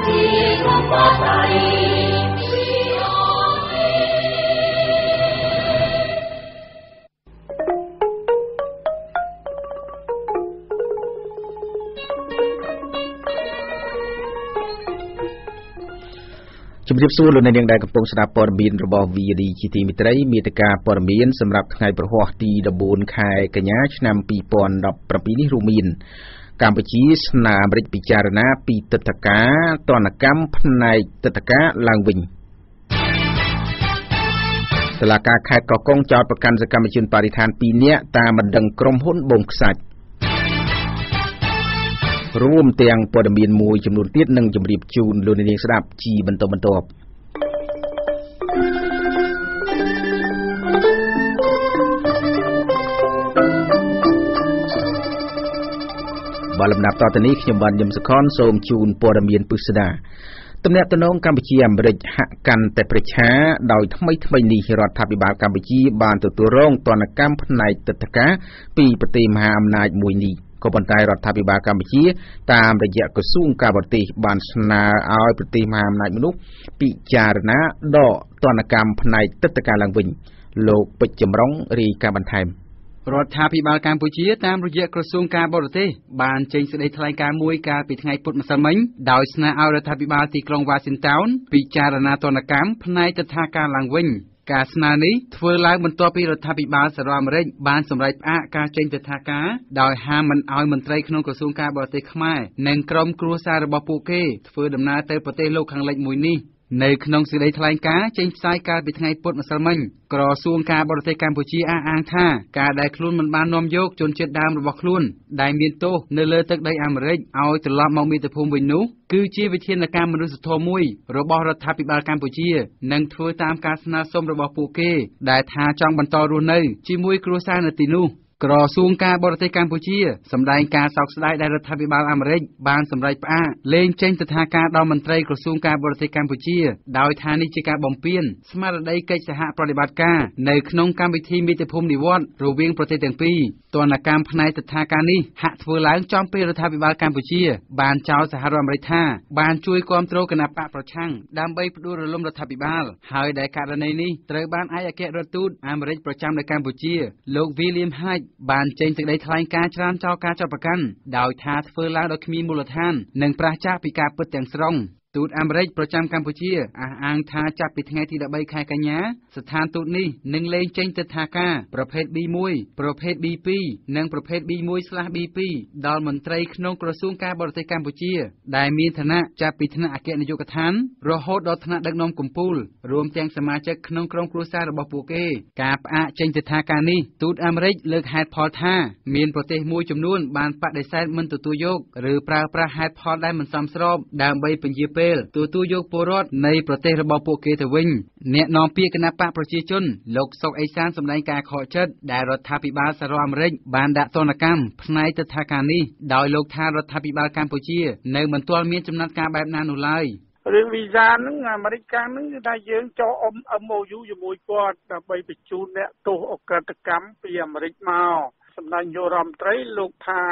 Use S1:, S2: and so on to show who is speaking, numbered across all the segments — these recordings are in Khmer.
S1: ជំរាបសួរលោកអ្នកនាងដែលកំពុងស្ដាប់ព័ត៌មានរបស់ VD ជាទីមិត្តរីមេតិការព័ត៌មានសម្រាប់ថ្ងៃប្រហ័សទី14ខែកញ្ញាឆ្នាំ2017នេះរួមមាន កម្ពុជាស្នើអាមេរិកពិចារណាពីទឹកតការទណ្ឌកម្មផ្នែកទឹកតការឡើងវិញតឡាការខេត្តកកុងចោទប្រកាន់សកម្មជនបរិស្ថាន2នាក់តាមបណ្ដឹងក្រុមហ៊ុនបងខ្សាច់រួមទាំងព័ត៌មានមួយចំនួនទៀតនឹងជម្រាបជូនលោកនាងស្ដាប់ជាបន្តបន្ទាប់ បលំដាប់តទៅនេះខ្ញុំបានញឹមសខនសូមជូនព័ត៌មានពិស្ដាទំនាក់ទំនងកម្ពុជាអាមេរិកហាក់កាន់តែប្រឆាដោយថ្មីថ្មីនេះរដ្ឋាភិបាលកម្ពុជាបានទទួលរងទណ្ឌកម្មផ្នែកទឹកតការពីប្រទេសមហាអំណាចមួយនេះ។ក៏ប៉ុន្តែរដ្ឋាភិបាលកម្ពុជា តាមរយៈក្រសួងការបរទេសបានស្នើឲ្យប្រទេសមហាអំណាចមនុស្សពិចារណាដកទណ្ឌកម្មផ្នែកទឹកតការឡើងវិញលោកពេជ្រចម្រុងរាយការណ៍បន្ថែម
S2: រដ្ឋាភិបាលកម្ពុជាតាមរយៈក្រសួងការបរទេសបានចេញសេចក្តីថ្លែងការណ៍មួយកាលពីថ្ងៃពុធម្សិលមិញដោយស្នើឲ្យរដ្ឋាភិបាលទីក្រុងវ៉ាស៊ីនតោនពិចារណាទណ្ឌកម្មផ្នែកទិដ្ឋាការឡើងវិញការស្នើនេះធ្វើឡើងបន្ទាប់ពីរដ្ឋាភិបាលសហរដ្ឋអាមេរិកបានសម្រេចផ្អាកការចេញទិដ្ឋាការដោយហាមមិនឲ្យមន្ត្រីក្នុងក្រសួងការបរទេសខ្មែរនិងក្រុមគ្រួសាររបស់ពួកគេធ្វើដំណើរទៅប្រទេសលោកខាងលិចមួយនេះ នៅក្នុងសេចក្តីថ្លែងការណ៍ចេញផ្សាយកាលពីថ្ងៃពុធម្សិលមិញក្រសួងការបរទេសកម្ពុជាអះអាងថាការដែលខ្លួនមិនបាននាំយកជនជាតិដើមរបស់ខ្លួនដែលមានទោសនៅលើទឹកដីអាមេរិកឲ្យត្រឡប់មកមាតុភូមិវិញនោះគឺជាវិធានការមនុស្សធម៌មួយរបស់រដ្ឋាភិបាលកម្ពុជានិងធ្វើតាមការស្នើសុំរបស់ពួកគេដែលថាចង់បន្តរស់នៅជាមួយគ្រួសារនៅទីនោះ ក្រសួងការបរទេសកម្ពុជាសម្ដែងការសោកស្ដាយដែលរដ្ឋាភិបាលអាមេរិកបានសម្រេចផ្អាកលែងចេញទិដ្ឋាការដល់មន្ត្រីក្រសួងការបរទេសកម្ពុជាដោយថានេះជាការបំពានស្មារតីកិច្ចសហប្រតិបត្តិការនៅក្នុងកម្មវិធីមាតុភូមិនិវត្តន៍រវាងប្រទេសទាំងពីរទណ្ឌកម្មផ្នែកទិដ្ឋាការនេះហាក់ធ្វើឡើងចំពេលរដ្ឋាភិបាលកម្ពុជា បានចោទសហរដ្ឋអាមេរិកថាបានជួយគ្រប់គ្រងគណៈបកប្រឆាំងដើម្បីផ្ដួលរលំរដ្ឋាភិបាល ហើយដែលករណីនេះត្រូវបានឯកអគ្គរដ្ឋទូតអាមេរិកប្រចាំនៅកម្ពុជាលោក William Hyde បានចេញសេចក្តីថ្លែងការណ៍ច្រានចោលការចាប់ប្រកាន់ដោយថាធ្វើឡើងដោយគ្មានមូលដ្ឋាន និងប្រឆាចពីការពិតទាំងស្រុង ទូតអាមេរិកប្រចាំកម្ពុជាអះអាងថាចាប់ពីថ្ងៃទី13ខែកញ្ញាស្ថានទូតនេះនឹងលែងចេញទិដ្ឋាការប្រភេទ B1 ប្រភេទ B2 និងប្រភេទ B1/B2 ដល់មន្ត្រីក្នុងក្រសួងការបរទេសកម្ពុជា ដែលមានឋានៈចាប់ពីថ្នាក់អគ្គនាយកដ្ឋានរហូតដល់ថ្នាក់ដឹកនាំកំពូលរួមទាំងសមាជិកក្នុងក្រុមគ្រួសាររបស់ពួកគេ ការផ្អាកចេញទិដ្ឋាការនេះទូតអាមេរិកលើកហេតុផលថាមានប្រទេសមួយចំនួនបានបដិសេធមិនទទួលយកឬប្រើប្រាស់ហេតុផលដែលមិនសមស្របដើម្បីពន្យាពេលទទួលយកពលរដ្ឋនៃប្រទេសរបស់ពួកគេទៅវិញអ្នកនាំពាក្យគណៈបកប្រជាជនលោកសុកអេសានសម្ដែងការខកចិត្តដែលរដ្ឋាភិបាលសហរដ្ឋអាមេរិកបានដាក់ទណ្ឌកម្មផ្នែកទិដ្ឋាការនេះដោយលោកថារដ្ឋាភិបាលកម្ពុជា នៅមិនទាន់មានចំណាត់ការបែបណានោះឡើយ
S3: រឿងវីសាហ្នឹងអាមេរិកកាំងហ្នឹងគឺថាយើងចោអម MOU ជាមួយគាត់ដើម្បីបញ្ជូនអ្នកទោសអក្រិតកម្មពីអាមេរិកមកសម្ដេចនាយករដ្ឋមន្ត្រីលោកថា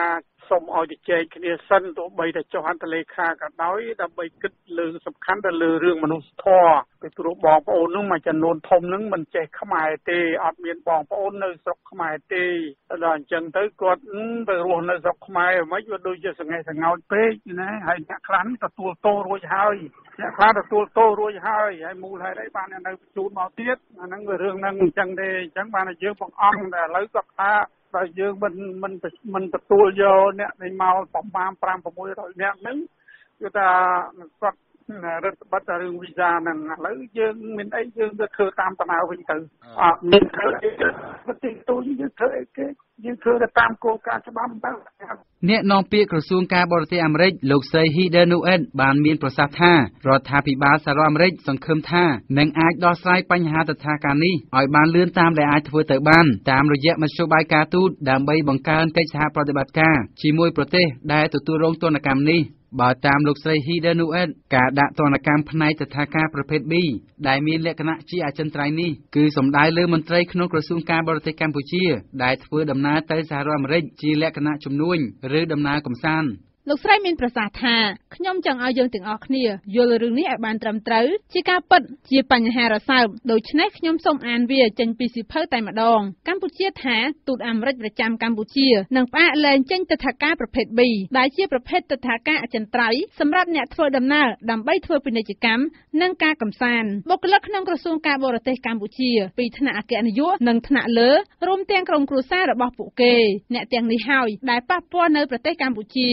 S3: សូមឲ្យទៅចែកគ្នាសិនទោះបីតែចុះហត្ថលេខាក៏ដោយដើម្បីគិតលើសំខាន់ទៅលើរឿងមនុស្សធម៌ពីព្រោះបងប្អូននឹងមួយចំនួនធំនឹងមិនចេះខ្មែរទេអត់មានបងប្អូននៅស្រុកខ្មែរទេដល់អញ្ចឹងទៅគាត់ទៅរស់នៅស្រុកខ្មែរមិនវាដូចជាសង្ហេះសង្ហោចពេកណាហើយអ្នកខ្លះទទួលទោសរួចហើយអ្នកខ្លះទទួលទោសរួចហើយហើយមូលហេតុអីបាននៅបញ្ជូនមកទៀតអាហ្នឹងវារឿងហ្នឹងអញ្ចឹងទេអញ្ចឹងបានតែយើងបង្អង់តែឥឡូវគាត់ថា បើយើងមិនមិនមិនទទួលយកអ្នកដែលមកប្រមាណ5 600នាក់ហ្នឹងគឺថាគាត់ រដ្ឋបတ်រឿងវីសាហ្នឹងឥឡូវយើងមានអីយើងទៅធ្វើតាមដំណើរវិញទៅអត់មានធ្វើអីប្រទេសទូយើងធ្វើអីគេយើងធ្វើទៅតាមគោលការណ៍ច្បាប់ទៅ
S2: អ្នកនាំពាក្យក្រសួងការបរទេសអាមេរិកលោកស្រី Heather Nauert បានមានប្រសាសន៍ថារដ្ឋាភិបាលសហរដ្ឋអាមេរិកសង្ឃឹមថានឹងអាចដោះស្រាយបញ្ហាតថាការនេះឲ្យបានលឿនតាមដែលអាចធ្វើទៅបានតាមរយៈមធ្យោបាយការទូតដើម្បីបង្កើនកិច្ចសហប្រតិបត្តិការជាមួយប្រទេសដែលទទួលរងទណ្ឌកម្មនេះ បើតាមលោកស្រី Heather Nauert ការដាក់ទណ្ឌកម្មផ្នែកតថាការប្រភេទ B ដែលមានលក្ខណៈជាអចិន្ត្រៃយ៍នេះគឺសំដៅលើមន្ត្រីក្នុងក្រសួងការបរទេសកម្ពុជា ដែលធ្វើដំណើរទៅសហរដ្ឋអាមេរិកជាលក្ខណៈជំនួញ ឬដំណើរកម្សាន្ត
S4: លោកស្រីមានប្រសាសន៍ថាខ្ញុំចង់ឲ្យយើងទាំងអស់គ្នាយល់រឿងនេះឲ្យបានត្រឹមត្រូវជាការពិតជាបញ្ហារសើបដូច្នេះខ្ញុំសូមអានវាចេញពីសៀវភៅតែម្ដង កម្ពុជាថាទូតអាមេរិកប្រចាំកម្ពុជានឹងផ្អាកលែងចេញទិដ្ឋាការប្រភេទ B ដែលជាប្រភេទទិដ្ឋាការអចិន្ត្រៃយ៍សម្រាប់អ្នកធ្វើដំណើរដើម្បីធ្វើពាណិជ្ជកម្មនិងការកំសាន្តបុគ្គលិកក្នុងក្រសួងការបរទេសកម្ពុជាពីថ្នាក់អគ្គនាយកនិងថ្នាក់លើរួមទាំងក្រុមគ្រួសាររបស់ពួកគេ អ្នកទាំងនេះហើយដែលប៉ះពាល់នៅប្រទេសកម្ពុជា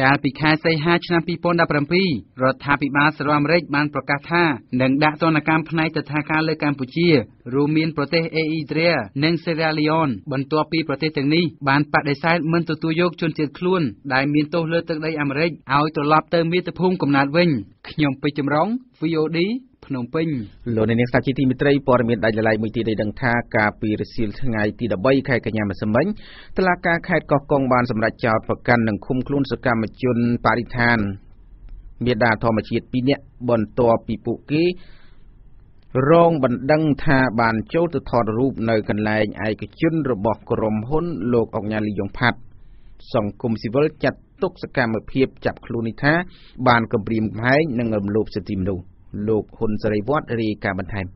S2: កាលពីខែសីហាឆ្នាំ2017រដ្ឋាភិបាលសហរដ្ឋអាមេរិកបានប្រកាសថានឹងដាក់ទណ្ឌកម្មផ្នែកទិដ្ឋាការលើកម្ពុជា រួមមានប្រទេសអេអ៊ីដ្រានិងសេរ៉ាលីយ៉ូនបន្ទាប់ពីប្រទេសទាំងនេះបានបដិសេធមិនទទួលយកជនជាតិខ្លួនដែលមានទោសលើទឹកដីអាមេរិកឲ្យត្រឡប់ទៅមាតុភូមិកំណើតវិញខ្ញុំពេជ្រចម្រុង VOD ភ្នំពេញ
S1: លោកនាងសាជីទីមិត្តរីព័ត៌មានដាច់ដライមួយទៀតឲ្យដឹងថាការពីរសៀលថ្ងៃទី13ខែកញ្ញាម្សិលមិញតុលាការខេត្តកោះកុងបានសម្រេចចោទប្រកាន់និងឃុំខ្លួនសកម្មជនបរិស្ថានមេដាធម្មជាតិ2នាក់បន្ទាប់ពីពួកគេរងបណ្ដឹងថាបានចូលទៅថតរូបនៅកន្លែងឯកជនរបស់ក្រុមហ៊ុនលោកអុកញ៉ាលីយ៉ុងផាត់សង្គមស៊ីវិលចាត់ទុកសកម្មភាពចាប់ខ្លួននេះថាបានគំរាមកំហែងនិងរំលោភសិទ្ធិមនុស្ស លោកហ៊ុនសេរីវត្តរាយការណ៍បន្ថែម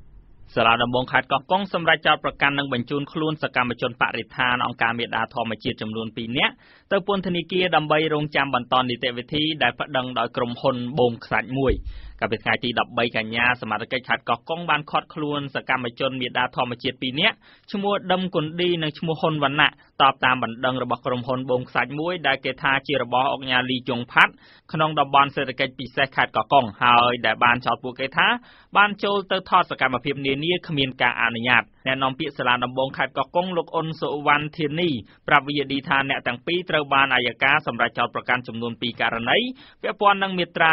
S5: សាលាដំបងខេត្តកោះកុងសម្រេចចោទប្រកាន់និងបញ្ជូនខ្លួនសកម្មជនបរិស្ថានអង្គការមេដាធម្មជាតិចំនួន2នាក់ ទៅពន្ធនាគារដើម្បីរងចាំបន្តនីតិវិធីដែលប្តឹងដោយក្រុមហ៊ុនបូមខ្សាច់មួយកាលពីថ្ងៃទី13កញ្ញាសមាជិកខេត្តកោះកុងបានឃាត់ខ្លួនសកម្មជនមេដាធម្មជាតិ2នាក់ឈ្មោះដឹមគុនឌីនិងឈ្មោះហ៊ុនវណ្ណៈតបតាមបណ្ដឹងរបស់ក្រុមហ៊ុនបូមខ្សាច់មួយដែលគេថាជារបស់អុកញ៉ាលីជុងផាត់ក្នុងតំបន់សេដ្ឋកិច្ចពិសេសខេត្តកោះកុងហើយដែលបានចោទពួកគេថាបានចូលទៅថតសកម្មភាពនានាគ្មានការអនុញ្ញាត អ្នកនាំពាក្យសាលាដំបងខេត្តកោះកុងលោកអ៊ុនសុវណ្ណធានីប្រាប់វិយាឌីថាអ្នកទាំងពីរត្រូវបានអាយកាសម្រេចចោទប្រកាន់ចំនួន2ករណីពាក់ព័ន្ធនឹងមាត្រា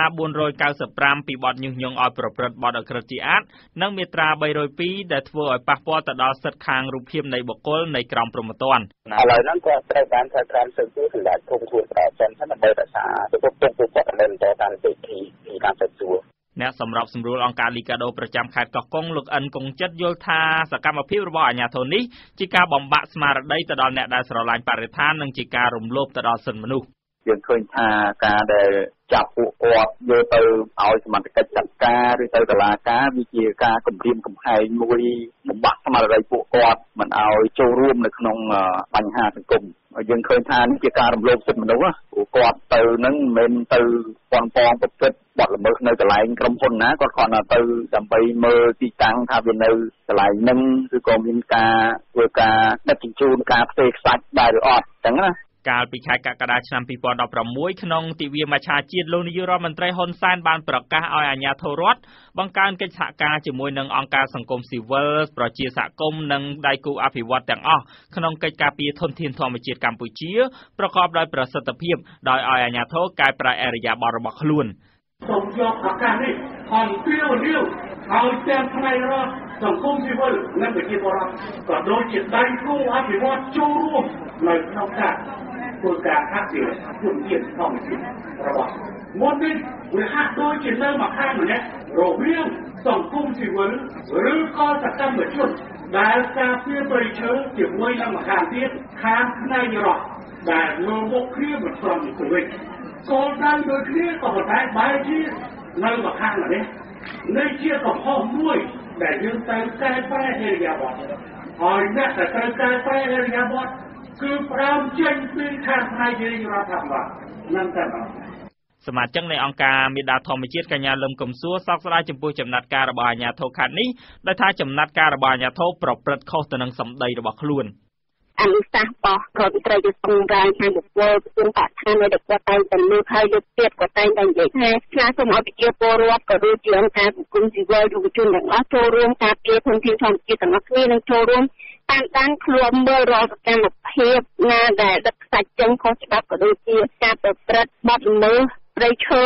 S5: 495ពីបទញុះញង់ឲ្យប្រព្រឹត្តបទអក្រិតជាអាតនិងមាត្រា302ដែលធ្វើឲ្យប៉ះពាល់ទៅដល់សិទ្ធិខាងរូបភាពនៃបុគ្គលនៃក្រមព្រហ្មទណ្ឌ
S6: ឥឡូវហ្នឹងក៏ត្រូវបានថាក្រមសិទ្ធិសម្រាប់គុំខ្លួនប្រសិនដើម្បីរក្សាទៅពុកពុកពុកមិនទៅតាមវិធីពីតាមសិទ្ធិ
S5: អ្នកសម្របសម្រួលអង្គការលីកាដូប្រចាំខេត្តកោះកុងលោកអិនកុងចិត្តយល់ថាសកម្មភាពរបស់អាជ្ញាធរនេះជាការបំបាក់ស្មារតីទៅដល់អ្នកដែលស្រឡាញ់បរិស្ថាននិងជាការរំលោភទៅដល់សិទ្ធិមនុស្ស
S6: យើងឃើញថាការដែល ចាប់ពួកគាត់យកទៅឲ្យសមត្ថកិច្ចចាត់ការឬទៅតុលាការវាជាការគំរាមកំហែងមួយបំបាក់ស្មារតីពួកគាត់មិនឲ្យចូលរួមនៅក្នុងបញ្ហាសង្គមយើងឃើញថានេះជាការរំលោភសិទ្ធិមនុស្សព្រោះគាត់ទៅនឹងមិនមែនទៅប៉ុនប៉ងប្រព្រឹត្តបទល្មើសនៅកន្លែងក្រុមហ៊ុនណាគាត់គ្រាន់តែទៅដើម្បីមើលទីតាំងថាវានៅកន្លែងហ្នឹងឬក៏មានការធ្វើការដឹកជញ្ជូនការផ្ទេរខ្សាច់ដែរឬអត់អញ្ចឹងណា
S5: កាលពីខែកក្កដាឆ្នាំ2016ក្នុងទិវាមច្ឆជាតិលោកនាយករដ្ឋមន្ត្រីហ៊ុនសែនបានប្រកាសឲ្យអាជ្ញាធររដ្ឋបង្កើនកិច្ចសហការជាមួយនឹងអង្គការសង្គមស៊ីវិលប្រជាសហគមន៍និងដៃគូអភិវឌ្ឍទាំងអស់ក្នុងកិច្ចការពារធនធានធម្មជាតិកម្ពុជាប្រកបដោយប្រសិទ្ធភាពដោយឲ្យអាជ្ញាធរកែប្រែអរិយាប័ត្ររបស់ខ្លួន
S7: សូមយកឱកាសនេះអំពាវនាវឲ្យទាំងផ្នែករដ្ឋសង្គមស៊ីវិលនិងប្រជាពលរដ្ឋក៏ដូចជាដៃគូអភិវឌ្ឍចូលរួមនៅក្នុងការ ធ្វើការអភិរក្សធនធានធម្មជាតិរបស់មុននេះវាហាក់ដូចជានៅមួយខាងម្នាក់រវាងសង្គមស៊ីវិលឬក៏សកម្មជនដែលការពារប្រៃឈើជាមួយនឹងម្ខាងទៀតខាងផ្នែករដ្ឋដែលមើលមុខគ្នាមិនស្របទៅវិញគោលដៅដូចគ្នាក៏ប៉ុន្តែបែរជានៅម្ខាងនេះនេះជាកំហុសមួយដែលយើងត្រូវកែប្រែអរិយាប័ត្រហើយអ្នកដែលត្រូវកែប្រែអរិយាប័ត្រ គឺផ្ដើមចេញពីខាងផ្នែករាជរដ្ឋាភិបាលនឹងតែ
S5: ម្ដងសមាជិកនៃអង្គការមេដាធម្មជាតិកញ្ញាលឹមកំសួរសោកស្ដាយចំពោះចំណាត់ការរបស់អាជ្ញាធរខេត្តនេះដោយថាចំណាត់ការរបស់អាជ្ញាធរប្រព្រឹត្តខុសទៅនឹងសម្ដីរបស់ខ្លួន
S8: អនុសាសន៍របស់ក្រមត្រីយុទ្ធសម្រាប់ខាងបុគ្គលគុំបឋានដែលគាត់តែងតែលើកហើយលើកទៀតគាត់តែងតែនិយាយថាឆ្លាសូមឲ្យប្រជាពលរដ្ឋក៏ដូចជាអង្គការសង្គមស៊ីវិលយុវជនទាំងអស់ចូលរួមការពារធនធានធម្មជាតិទាំងអស់គ្នានិងចូលរួម តាមដានខ្លួនមើលរាល់សកម្មភាពណាដែលដឹកខ្សាច់ចេញខុសច្បាប់ក៏ដូចជាការប្រព្រឹត្តបទល្មើសព្រៃឈើ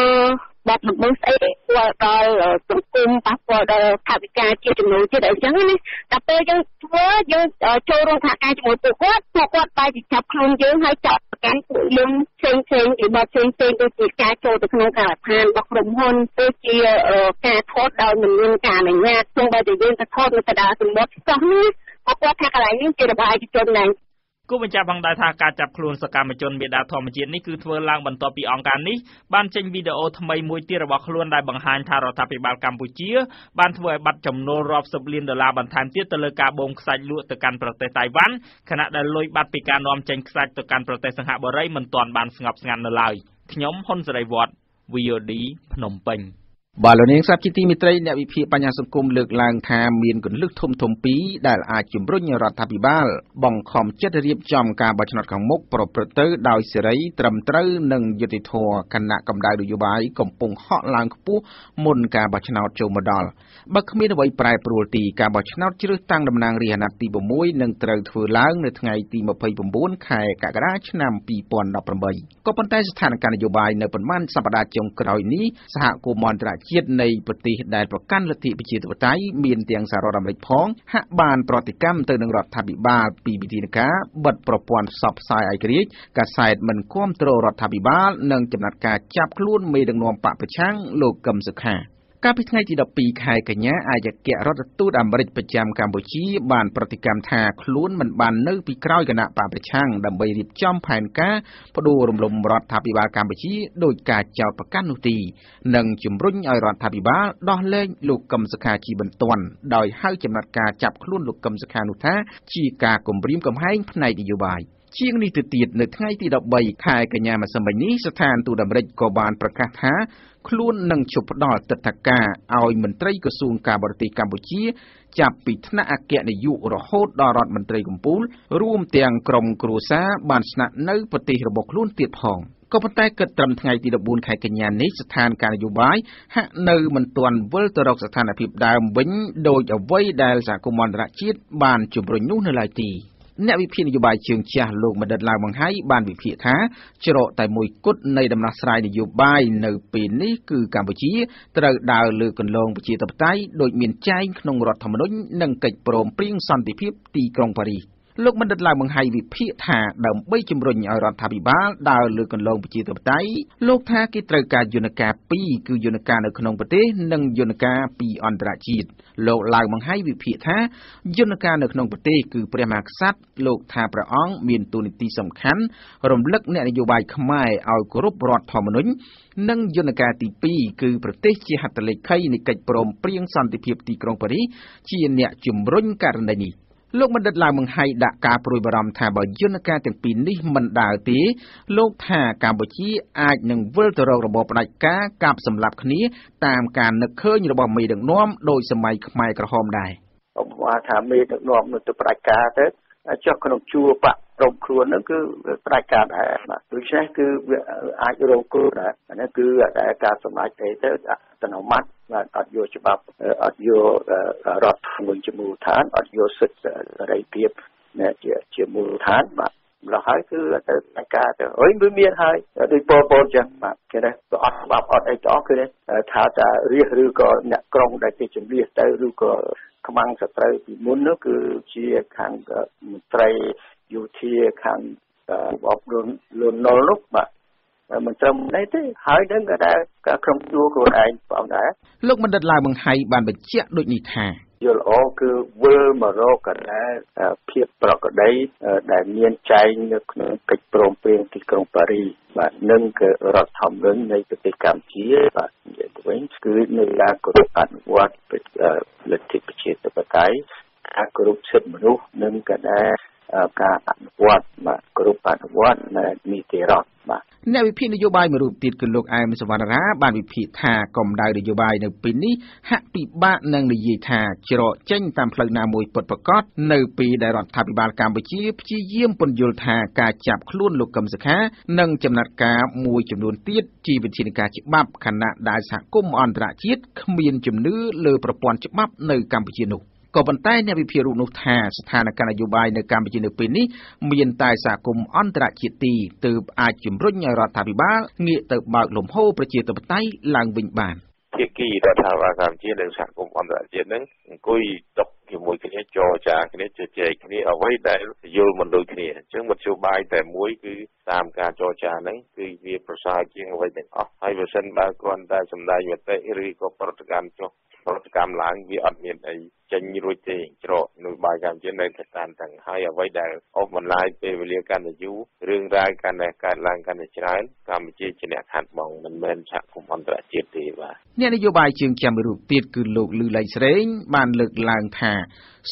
S8: បាត់ល្មើសស្អីធ្វើដល់សង្គមប៉ះពាល់ដល់ថាវិការជាចំណូលជាតិអីចឹងណាតែពេលយើងធ្វើយើងចូលរួមសហការជាមួយពួកគាត់ពួកគាត់បែរជាចាប់ខ្លួនយើងហើយចាប់ប្រកាន់ពួកយើងផ្សេងផ្សេងពីបទផ្សេងផ្សេងដូចជាការចូលទៅក្នុងការដ្ឋានរបស់ក្រុមហ៊ុនដូចជាការថតដោយមិនមានការអនុញ្ញាតទោះបីជាយើងទៅថតនៅកណ្ដាលសមុទ្រចោះនេះពួ កគាត់ថាកន្លែងនេះជារបស់ឯកជនដែរ
S5: គូបញ្ជាក់ផងដែរថាការចាប់ខ្លួនសកម្មជនមេដាធម្មជាតិនេះគឺធ្វើឡើងបន្ទាប់ពីអង្គការនេះបានចេញវីដេអូថ្មីមួយទៀតរបស់ខ្លួនដែលបង្ហាញថារដ្ឋាភិបាលកម្ពុជាបានធ្វើឲ្យបាត់ចំនួនរាប់សិបលានដុល្លារបន្ថែមទៀតទៅលើការបូមខ្សាច់លក់ទៅកាន់ប្រទេសតៃវ៉ាន់ខណៈដែលលុយបាត់ពីការនាំចេញខ្សាច់ទៅកាន់ប្រទេសសិង្ហបុរីមិនទាន់បានស្ងប់ស្ងាត់នៅឡើយខ្ញុំហ៊ុនសេរីវត្ត VOD ភ្នំពេញ
S1: បាទលោកនាងស្ដាប់ជាទីមេត្រីអ្នកវិភាគបញ្ហាសង្គមលើកឡើងថាមានកលឹះធំធំពីរដែលអាចជំរុញរដ្ឋាភិបាលបង្ខំចិត្តរៀបចំការបោះឆ្នោតខាងមុខប្រព្រឹត្តទៅដោយសេរីត្រឹមត្រូវនិងយុត្តិធម៌គណៈកម្ដៅនយោបាយកំពុងហក់ឡើងខ្ពស់មុនការបោះឆ្នោតចូលមកដល់បើគ្មានអ្វីប្រែប្រួលទីការបោះឆ្នោតជ្រើសតាំងតំណាងរាស្ត្រអាណត្តិទី6នឹងត្រូវធ្វើឡើងនៅថ្ងៃទី29ខែកក្កដាឆ្នាំ2018ក៏ប៉ុន្តែស្ថានភាពនយោបាយនៅប៉ុន្មានសប្តាហ៍ចុងក្រោយនេះសហគមន៍អន្តរជាតិនៃប្រទេសដែលប្រកាន់លទ្ធិប្រជាធិបតេយ្យមានទាំងសហរដ្ឋអាមេរិកផងហាក់បានប្រតិកម្មទៅនឹងរដ្ឋាភិបាលពីវិធានការបិទប្រព័ន្ធផ្សព្វផ្សាយឯករាជ្យកាសែតមិនគ្រប់គ្រងរដ្ឋាភិបាលនិងចំណាត់ការចាប់ខ្លួនមេដឹកនាំបកប្រឆាំងលោកកឹមសុខា កាលពីថ្ងៃទី12ខែកញ្ញាអាយគ្គរដ្ឋទូតអាមេរិកប្រចាំកម្ពុជាបានប្រតិកម្មថាខ្លួនមិនបាននៅពីក្រោយគណៈបកប្រឆាំងដើម្បីរៀបចំផែនការបដូររំលំរដ្ឋាភិបាលកម្ពុជាដោយការចោទប្រកាន់នោះទេនិងជំរុញឲ្យរដ្ឋាភិបាលដោះលែងលោកកឹមសុខាជាបន្ទាន់ដោយហៅចំណាត់ការចាប់ខ្លួនលោកកឹមសុខានោះថាជាការគំរាមកំហែងផ្នែកនយោបាយជាងនេះទៅទៀតនៅថ្ងៃទី13ខែកញ្ញាម្សិលមិញនេះស្ថានទូតអាមេរិកក៏បានប្រកាសថា ខ្លួននឹងជប់ផ្ដល់ទិដ្ឋាការឲ្យមន្ត្រីក្រសួងការបរទេសកម្ពុជា ចាប់ពីថ្នាក់អគ្គនាយករហូតដល់រដ្ឋមន្ត្រីកំពូល រួមទាំងក្រុមគ្រួសារបានស្នាក់នៅប្រទេសរបស់ខ្លួនទៀតផងក៏ប៉ុន្តែគិតត្រឹមថ្ងៃទី14ខែកញ្ញានេះស្ថានភាពនយោបាយហាក់នៅមិនទាន់វិលទៅរកស្ថានភាពដើមវិញដោយអ្វីដែលសហគមន៍អន្តរជាតិបានជំរុញនោះនៅឡើយទេ អ្នកវិភាគនយោបាយជើងចាស់លោកមណ្ឌិតឡាវបង្ហៃបានវិភាគថាច្រកតែមួយគត់នៃដំណោះស្រាយនយោបាយនៅពេលនេះគឺកម្ពុជាត្រូវដើរលើគន្លងប្រជាធិបតេយ្យដោយមានចែងក្នុងរដ្ឋធម្មនុញ្ញនិងកិច្ចព្រមព្រៀងសន្តិភាពទីក្រុងប៉ារីស លោកបណ្ឌិតឡើងបង្ហាញវិភាគថាដើម្បីជំរុញឲ្យរដ្ឋាភិបាលដើរលើកន្លងប្រជាធិបតេយ្យលោកថាគេត្រូវការយន្តការពីរគឺយន្តការនៅក្នុងប្រទេសនិងយន្តការពីអន្តរជាតិលោកឡើងបង្ហាញវិភាគថាយន្តការនៅក្នុងប្រទេសគឺព្រះមហាក្សត្រលោកថាព្រះអង្គមានតួនាទីសំខាន់រំលឹកអ្នកនយោបាយខ្មែរឲ្យគោរពរដ្ឋធម្មនុញ្ញនិងយន្តការទី2គឺប្រទេសជាហត្ថលេខីនៃកិច្ចព្រមព្រៀងសន្តិភាពទីក្រុងប៉ារីសជាអ្នកជំរុញករណីនេះ លោកបណ្ឌិតឡាវមង្ហៃដាក់ការព្រួយបារម្ភថាបើយន្តការទាំងពីរនេះមិនដើរទេលោកថាកម្ពុជាអាចនឹងវិលទៅរករបបផ្ដាច់ការកាប់សម្លាប់គ្នាតាមការនឹកឃើញរបស់មេដឹកនាំដោយសម័យខ្មែរក្រហមដែរ
S9: ឧបមាថាមេដឹកនាំនៅទៅផ្ដាច់ការទៅចុះក្នុងជួរបកក្រុមខ្លួនហ្នឹងគឺផ្ដាច់ការដែរបាទដូច្នេះគឺវាអាចរងគ្រោះដែរអានេះគឺតែការសម្រេចទេទៅអត្តនោម័តបាទអត់យកច្បាប់អត់យករដ្ឋមួយជាមូលដ្ឋានអត់យកសិទ្ធិសេរីភាពជាជាមូលដ្ឋានបាទម្ល៉េះហើយគឺទៅតែការទៅអុយវាមានហើយដូចពលពតចឹងបាទគេនេះក៏អត់ច្បាប់អត់អីទាំងអស់គឺថាតារាជឬក៏អ្នកក្រុងដែលគេជំនះទៅឬក៏ខ្មាំងសត្រូវពីមុននោះគឺជាខាងមន្ត្រីយោធាខាងអប់រំលន់នល់នោះបាទមិនត្រឹមនេះទេហើយនឹងក៏ដែរការក្រុមជួខ្លួនឯងផងដែរ
S1: លោកបណ្ឌិតឡាវបង្ហៃបានបញ្ជាក់ដូចនេះថា
S9: យល់ល្អគឺវិលមករកកណ្ដាលភាពប្រកដីដែលមានចែងនៅក្នុងកិច្ចព្រមព្រៀងទីក្រុងប៉ារីសបាទនិងគឺរដ្ឋធម្មនុញ្ញនៃប្រទេសកម្ពុជាបាទនិយាយទៅវិញគឺនៅការគោរពអនុវត្តលទ្ធិប្រជាធិបតេយ្យការគោរពសិទ្ធិមនុស្សនិងក៏ដែរ ការអនុវត្តបាទគ្រប់អនុវត្តនៅនីតិរដ្ឋបាទ
S1: អ្នកវិភាគនយោបាយមួយរូបទៀតគឺលោកអែមសវណ្ណរាបានវិភាគថាកម្ដៅនយោបាយនៅពេលនេះហាក់ពិបាកនឹងនិយាយថាច្រកចេញតាមផ្លូវណាមួយពិតប្រាកដនៅពេលដែលរដ្ឋាភិបាលកម្ពុជាព្យាយាមពន្យល់ថាការចាប់ខ្លួនលោកកឹមសុខា និងចំណាត់ការមួយចំនួនទៀតជាវិធានការច្បាប់ខណៈដែលសហគមន៍អន្តរជាតិគ្មានជំនឿលើប្រព័ន្ធច្បាប់នៅកម្ពុជានោះ ក៏ប៉ុន្តែអ្នកវិភាគរូបនោះថាស្ថានភាពនយោបាយនៅកម្ពុជានៅពេលនេះមានតែសហគមន៍អន្តរជាតិទីទើបអាចជំរុញឲ្យរដ្ឋាភិបាលងាកទៅបើកលំហប្រជាធិបតេយ្យឡើងវិញបាន
S10: ភាគីរដ្ឋាភិបាលកម្ពុជានិងសហគមន៍អន្តរជាតិនឹងអង្គុយតុជាមួយគ្នាចរចាគ្នាជជែកគ្នាអ្វីដែលយល់មិនដូចគ្នាអញ្ចឹងមធ្យោបាយតែមួយគឺតាមការចរចាហ្នឹងគឺវាប្រសើរជាងអ្វីទាំងអស់ហើយបើសិនបើគ្រាន់តែសម្ដែងមតិឬក៏ប្រតិកម្មចុះប្រតិកម្មឡើងវាអត់មានអីចេញរួចទេច្រកនយោបាយកម្ពុជានៅតែតានតឹងហើយអ្វីដែលអូសបន្លាយពេលវេលាកាន់តែយូររឿងរ៉ាវកាន់តែកើតឡើងកាន់តែច្រើនកម្ពុជាជាអ្នកខាត់បងមិនមែនសហគមន៍អន្តរជាតិទេបាទ
S1: អ្នកនយោបាយជើងចាំរូបទៀតគឺលោកលឺឡៃស្រេង បានលើកឡើងថា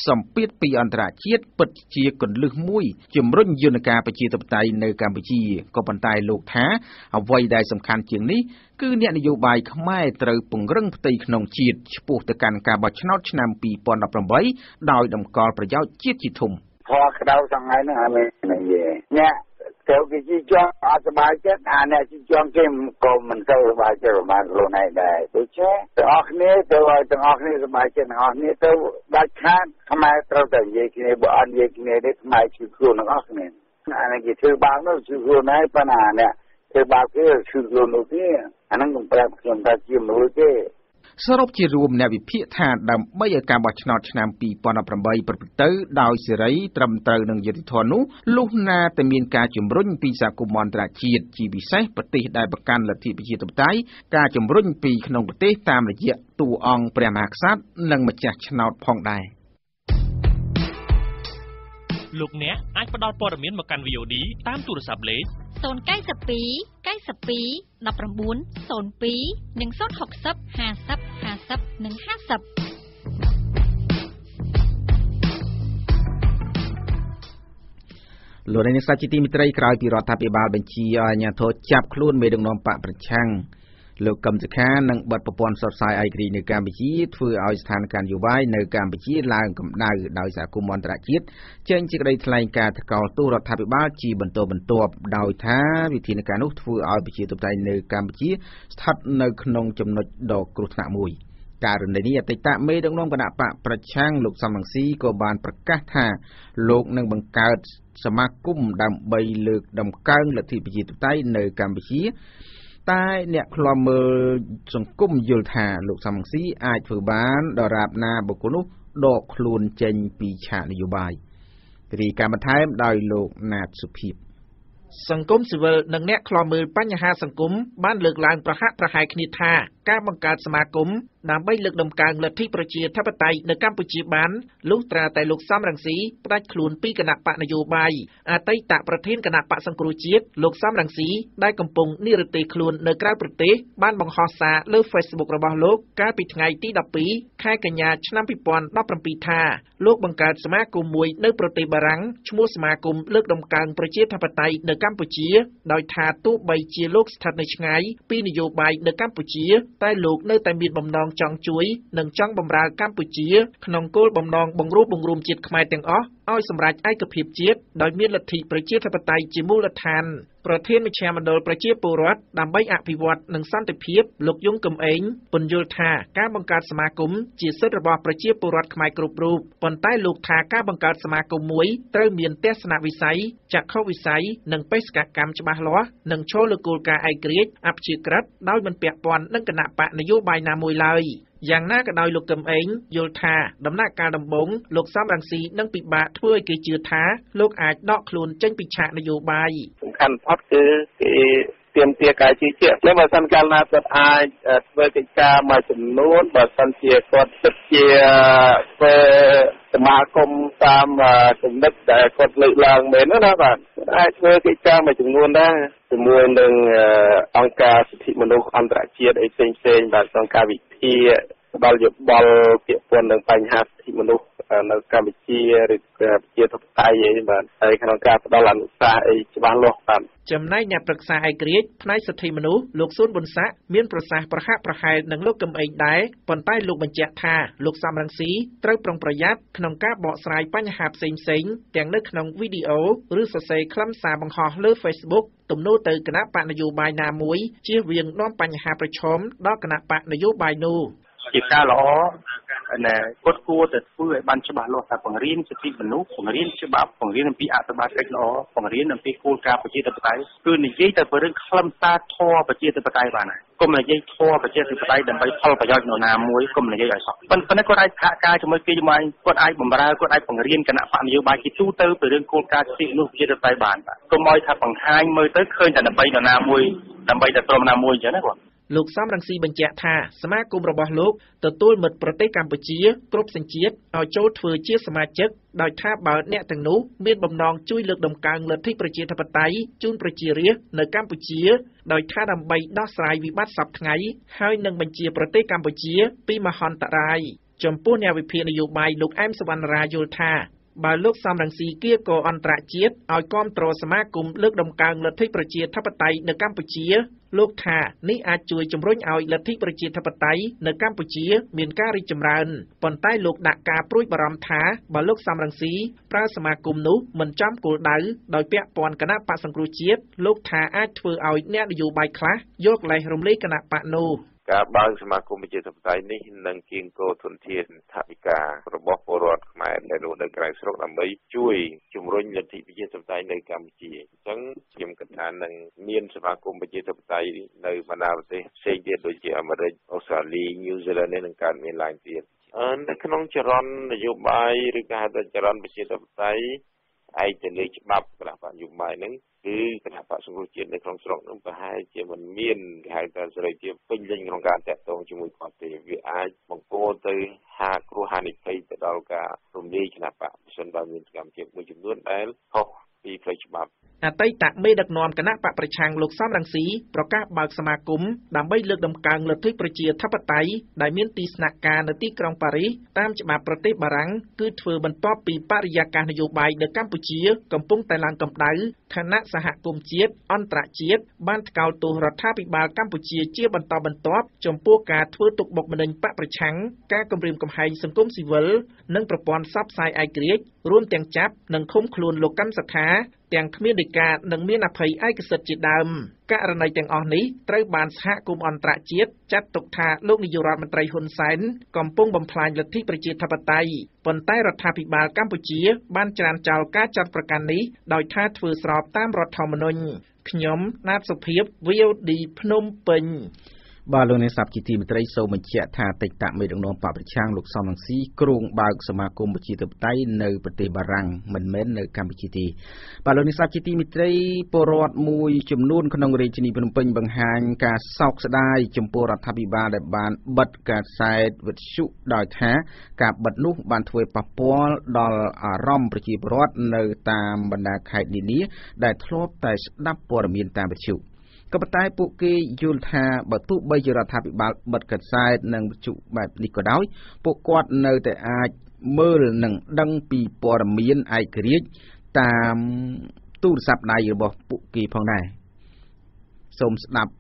S1: សម្ពាធពីអន្តរជាតិពិតជាកន្លឹះមួយជំរុញយន្តការប្រជាធិបតេយ្យនៅកម្ពុជាក៏ប៉ុន្តែលោកថាអ្វីដែលសំខាន់ជាងនេះគឺអ្នកនយោបាយខ្មែរត្រូវពង្រឹងផ្ទៃក្នុងជាតិឆ្ពោះទៅកាន់ការបោះឆ្នោតឆ្នាំ2018ដោយតម្កល់ប្រយោជន៍ជាតិជាធំ
S11: ធေါ်ក្តៅសងៃហ្នឹងអានេះអ្នកត្រូវគេជីជាប់អត់សុបាយចិត្តអាអ្នកជីជាប់គេក៏មិនទៅសុបាយចិត្តប្រហែលខ្លួនឯងដែរដូច្នេះទាំងអស់គ្នាទៅឲ្យទាំងអស់គ្នាសុបាយចិត្តទាំងអស់គ្នាទៅដាច់ខាតខ្មែរត្រូវតែនិយាយគ្នាបើអត់និយាយគ្នាទេខ្មែរជឿខ្លួនទាំងអស់គ្នាអានេះគេធ្វើបាបនោះជឿខ្លួនឯងប៉ុន្តែអ្នកធ្វើបាបគេជឿខ្លួននោះទេអាហ្នឹងខ្ញុំប្រាប់ខ្ញុំថាជាមនុស្សទេ ស
S1: រុបជារួមអ្នកវិភាគថាដើម្បីឲ្យការបោះឆ្នោតឆ្នាំ2018ប្រព្រឹត្តទៅដោយសេរីត្រឹមត្រូវនិងយុត្តិធម៌នោះលុះណាតែមានការជំរុញពីសហគមន៍អន្តរជាតិជាពិសេសប្រទេសដែលប្រកាន់លទ្ធិប្រជាធិបតេយ្យការជំរុញពីក្នុងប្រទេសតាមរយៈតួអង្គព្រះមហាក្សត្រនិងម្ចាស់ឆ្នោតផងដែរ
S12: លោកអ្នកអាចផ្ដល់ព័ត៌មានមកកាន់ VOD តាមទូរស័ព្ទលេខ
S13: 092 92 19 02និង060 50 50និង50
S1: លោកនាងសាជាទីមិត្តរីក្រោយពីរដ្ឋាភិបាលបញ្ជាឲ្យអាជ្ញាធរចាប់ខ្លួនមេដឹកនាំបកប្រឆាំង លោកកឹមសុខានិងបទប្រព័ន្ធសរសៃឯករាជ្យនៅកម្ពុជាធ្វើឲ្យស្ថានភាពនយោបាយនៅកម្ពុជាឡើងកម្ដៅដោយសហគមន៍អន្តរជាតិចេញសេចក្តីថ្លែងការណ៍ថ្កោលទោសរដ្ឋាភិបាលជាបន្តបន្ទាប់ដោយថាវិធានការនោះធ្វើឲ្យប្រជាធិបតេយ្យនៅកម្ពុជាស្ថិតនៅក្នុងចំណុចដ៏គ្រោះថ្នាក់មួយករណីនេះអតីតមេដឹកនាំគណៈបកប្រឆាំងលោកសំរងស៊ីក៏បានប្រកាសថាលោកនឹងបង្កើតសមាគមដើម្បីលើកដំកើងលទ្ធិប្រជាធិបតេយ្យនៅកម្ពុជា តែអ្នកខ្លំមើលសង្គមយល់ថាលោកសំងស៊ីអាចធ្វើបានដរាបណាបុគ្គលនោះដកខ្លួនចេញពីឆាកនយោបាយរីកាបន្ថែមដោយលោកណាតសុភីប
S14: សង្គមស៊ីវិលនិងអ្នកខ្លាំមើលបញ្ហាសង្គមបានលើកឡើងប្រហាក់ប្រហែលគ្នាថាការបង្កើតសមាគមដើម្បីលើកដំកើងលទ្ធិប្រជាធិបតេយ្យនៅកម្ពុជាបានលុះត្រាតែលោកសំរងស៊ីផ្ដាច់ខ្លួនពីគណៈបកនយោបាយអតីតប្រធានគណៈបកសង្គ្រោះជាតិលោកសំរងស៊ីដែលកំពុងនិរទេសខ្លួននៅក្រៅប្រទេសបានបង្ហោះសារលើ Facebook របស់លោកកាលពីថ្ងៃទី12ខែកញ្ញាឆ្នាំ2017ថាលោកបង្កើតសមាគមមួយនៅប្រទេសបារាំងឈ្មោះសមាគមលើកដំកើងប្រជាធិបតេយ្យនៅកម្ពុជា ដោយថាទោះបីជាលោកស្ថិតនៅឆ្ងាយពីនយោបាយនៅកម្ពុជា តែលោកនៅតែមានបំណងចង់ជួយ និងចង់បម្រើកម្ពុជា ក្នុងគោលបំណងបង្រួបបង្រួមជាតិខ្មែរទាំងអស់ឲ្យសម្រេចឯកភាពជាតិដោយមានលទ្ធិប្រជាធិបតេយ្យជាមូលដ្ឋានប្រធានមជ្ឈមណ្ឌលប្រជាពលរដ្ឋដើម្បីអភិវឌ្ឍនិងសន្តិភាពលោកយងកំឯងពន្យល់ថាការបង្កើតសមាគមជាសិទ្ធិរបស់ប្រជាពលរដ្ឋខ្មែរគ្រប់រូបប៉ុន្តែលោកថាការបង្កើតសមាគមមួយត្រូវមានទស្សនវិស័យចក្ខុវិស័យនិងបេសកកម្មច្បាស់លាស់និងឈលលើគោលការណ៍ឯករាជ្យអព្យាក្រឹតដោយមិនពាក់ព័ន្ធនឹងគណៈបកនយោបាយណាមួយឡើយ យ៉ាងណាក៏ដោយលោកកឹមអេងយល់ថាដំណាក់កាលដំបូងលោកសំរងស៊ីនឹងពិបាកធ្វើឲ្យគេជឿថាលោកអាចដកខ្លួនចេញពីឆាកនយោបាយ
S9: សំខាន់បំផុតគឺគេ ទៀមទាការជឿជាក់ nếu mà សិនកាលណាគាត់អាចធ្វើកិច្ចការមួយចំនួនបើសិនជាគាត់ពិតជាធ្វើសមាគមតាមចំណុចដែលគាត់លើកឡើងមែនណាបាទអាចធ្វើកិច្ចការមួយចំនួនដែរជាមួយនឹងអង្គការសិទ្ធិមនុស្សអន្តរជាតិអីផ្សេងផ្សេងបាទក្នុងការវិភាគផ្ដល់យោបល់ពាក់ព័ន្ធនឹងបញ្ហាសិទ្ធិមនុស្ស នៅកម្ពុជាឬប្រជាធិបតេយ្យអីបាទហើយក្នុងការផ្ដល់អនុសាសន៍អីច្បាស់លាស់បាទ
S14: ចំណែកអ្នកប្រឹក្សាឯករាជ្យផ្នែកសិទ្ធិមនុស្សលោកស៊ុនប៊ុនសាក់មានប្រសាសន៍ប្រហាក់ប្រហែលនឹងលោកកឹមអេងដែរប៉ុន្តែលោកបញ្ជាក់ថាលោកសំរងស៊ីត្រូវប្រុងប្រយ័ត្នក្នុងការបកស្រាយបញ្ហាផ្សេងផ្សេងទាំងនៅក្នុងវីដេអូឬសរសេរខ្លឹមសារបង្ហោះលើ Facebook ទំនួលទៅគណៈបកនយោបាយណាមួយជៀសវាងនាំបញ្ហាប្រឈមដល់គណៈបកនយោបាយនោះ
S9: ជាការល្អណាគាត់គួរតែធ្វើឲ្យបានច្បាស់លាស់ថាបង្រៀនសិទ្ធិមនុស្សបង្រៀនច្បាប់បង្រៀនអំពីអត្ថបទកិច្ចល្អបង្រៀនអំពីគោលការណ៍ប្រជាធិបតេយ្យគឺនិយាយទៅពីរឿងខ្លឹមសារធម៌ប្រជាធិបតេយ្យបានហើយកុំនិយាយធម៌ប្រជាធិបតេយ្យដើម្បីផលប្រយោជន៍នរណាមួយកុំនិយាយឲ្យសោះប៉ុន្តែគាត់អាចសហការជាមួយគេជាមួយគាត់អាចបម្រើគាត់អាចបង្រៀនគណៈបកនយោបាយជាទូទៅពីរឿងគោលការណ៍សិទ្ធិមនុស្សប្រជាធិបតេយ្យបានបាទកុំឲ្យថាបង្ហាញមើលទៅឃើញតែដើម្បីនរណាមួយដើម្បីតែក្រុមណាមួយអញ្ចឹងណាគាត់
S14: លោកសំរងស៊ីបញ្ជាក់ថាសមាគមរបស់លោកទទួលមិត្តប្រទេសកម្ពុជាគ្រប់សញ្ជាតិឲ្យចូលធ្វើជាសមាជិកដោយថាបើអ្នកទាំងនោះមានបំណងជួយលើកដំកើងលទ្ធិប្រជាធិបតេយ្យជូនប្រជារាស្ត្រនៅកម្ពុជា ដោយថាដើម្បីដោះស្រាយវិបត្តិសពថ្ងៃហើយនឹងបញ្ជាប្រទេសកម្ពុជា ពីមហន្តរាយចំពោះអ្នកវិភាគនយោបាយលោកអែមសវណ្ណរាយល់ថាបើលោកសំរងស៊ីគៀកអន្តរជាតិឲ្យគាំទ្រសមាគមលើកដំកើងលទ្ធិប្រជាធិបតេយ្យនៅកម្ពុជា លោកថានេះអាចជួយជំរុញឲ្យលទ្ធិប្រជាធិបតេយ្យនៅកម្ពុជាមានការរីកចម្រើនប៉ុន្តែលោកដាក់ការព្រួយបារម្ភថាបើលោកសំរងស៊ីប្រើសមាគមនោះមិនចំគោលដៅដោយពាក់ព័ន្ធគណៈបកសង្គ្រោះជាតិលោកថាអាចធ្វើឲ្យអ្នកនយោបាយខ្លះយកលេសរំលែកគណៈបកនោះ
S10: ការបើកសមាគមប្រជាធិបតេយ្យនេះនឹងគៀងគោធនធានថវិការបស់ពលរដ្ឋខ្មែរដែលរស់នៅក្រៅស្រុកដើម្បីជួយជំរុញលទ្ធិប្រជាធិបតេយ្យនៅកម្ពុជាអញ្ចឹងខ្ញុំគិតថានឹងមានសមាគមប្រជាធិបតេយ្យនៅបណ្ដាប្រទេសផ្សេងទៀតដូចជាអាមេរិកអូស្ត្រាលីញូហ្សេឡង់នេះនឹងកើតមានឡើងទៀតនៅក្នុងចរន្តនយោបាយឬក៏ហៅថាចរន្តប្រជាធិបតេយ្យ ឯកទៅលើច្បាប់គណៈបកនយោបាយហ្នឹងគឺគណៈបកសង្គ្រោះជាតិនៅក្នុងស្រុកនឹងប្រហែលជាមិនមានគេហៅថាសេរីភាពពេញលេញក្នុងការតាក់ទងជាមួយគាត់ទេវាអាចបង្កទៅហាគ្រោះហានិភ័យទៅដល់ការរំលាយគណៈបកប្រសិនបើមានសកម្មភាពមួយចំនួនដែលខុស ពីផ្លូវច្បាប់
S14: អតីតមេដឹកនាំគណៈបកប្រឆាំងលោកសំរងស៊ីប្រកាសបើកសមាគមដើម្បីលើកដំកើងលទ្ធិប្រជាធិបតេយ្យដែលមានទីស្នាក់ការនៅទីក្រុងប៉ារីសតាមច្បាប់ប្រទេសបារាំងគឺធ្វើបន្ទាប់ពីបរិយាកាសនយោបាយនៅកម្ពុជា កំពុងតែឡើងកម្ដៅឋានៈសហគមន៍ជាតិអន្តរជាតិបានថ្កោលទោសរដ្ឋាភិបាលកម្ពុជាជាបន្តបន្ទាប់ចំពោះការធ្វើទុកបុកម្នេញបកប្រឆាំងការគំរាមកំហែងសង្គមស៊ីវិលនិងប្រព័ន្ធផ្សព្វផ្សាយឯករាជ្យរួមទាំងចាប់និងឃុំខ្លួនលោកកាន់សខាទាំងគ្មានដីកានិងមានអភ័យឯកសិទ្ធិជាដើមករណីទាំងអស់នេះត្រូវបានសហគមន៍អន្តរជាតិចាត់ទុកថាលោកនាយករដ្ឋមន្ត្រីហ៊ុនសែនកំពុងបំផ្លាញលទ្ធិប្រជាធិបតេយ្យប៉ុន្តែរដ្ឋាភិបាលកម្ពុជា បានច្រានចោលការចាត់ប្រកាសនេះដោយថាធ្វើស្របតាមរដ្ឋធម្មនុញ្ញខ្ញុំណាតសុភាព VOD ភ្នំពេញ
S1: បាទលោកអ្នកសាប់ជាទីមេត្រីសូមបញ្ជាក់ថាតិចតមេដឹកនាំបពប្រឆាំងលោកសំរងស៊ីគ្រងបើកសមាគមប្រជាធិបតេយ្យនៅប្រទេសបារាំងមិនមែននៅកម្ពុជាទេបាទលោកអ្នកសាប់ជាទីមេត្រីពលរដ្ឋមួយចំនួនក្នុងរាជធានីភ្នំពេញបង្ហាញការសោកស្ដាយចំពោះរដ្ឋាភិបាលដែលបានបិទកាសែតវិទ្យុដោយថាការបិទនោះបានធ្វើប៉ះពាល់ដល់អារម្មណ៍ប្រជាពលរដ្ឋនៅតាមបណ្ដាខេត្តនានាដែលធ្លាប់តែស្ដាប់ព័ត៌មានតាមវិទ្យុ ក៏ប៉ុន្តែពួកគេយល់ថាបើទោះបីជារដ្ឋាភិបាលបិទកាសែតនិងវិទ្យុបែបនេះក៏ដោយពួកគាត់នៅតែអាចមើលនិងដឹងពីព័ត៌មានឯករាជ្យតាមទូរស័ព្ទដៃរបស់ពួកគេផងដែរសូមស្ដាប់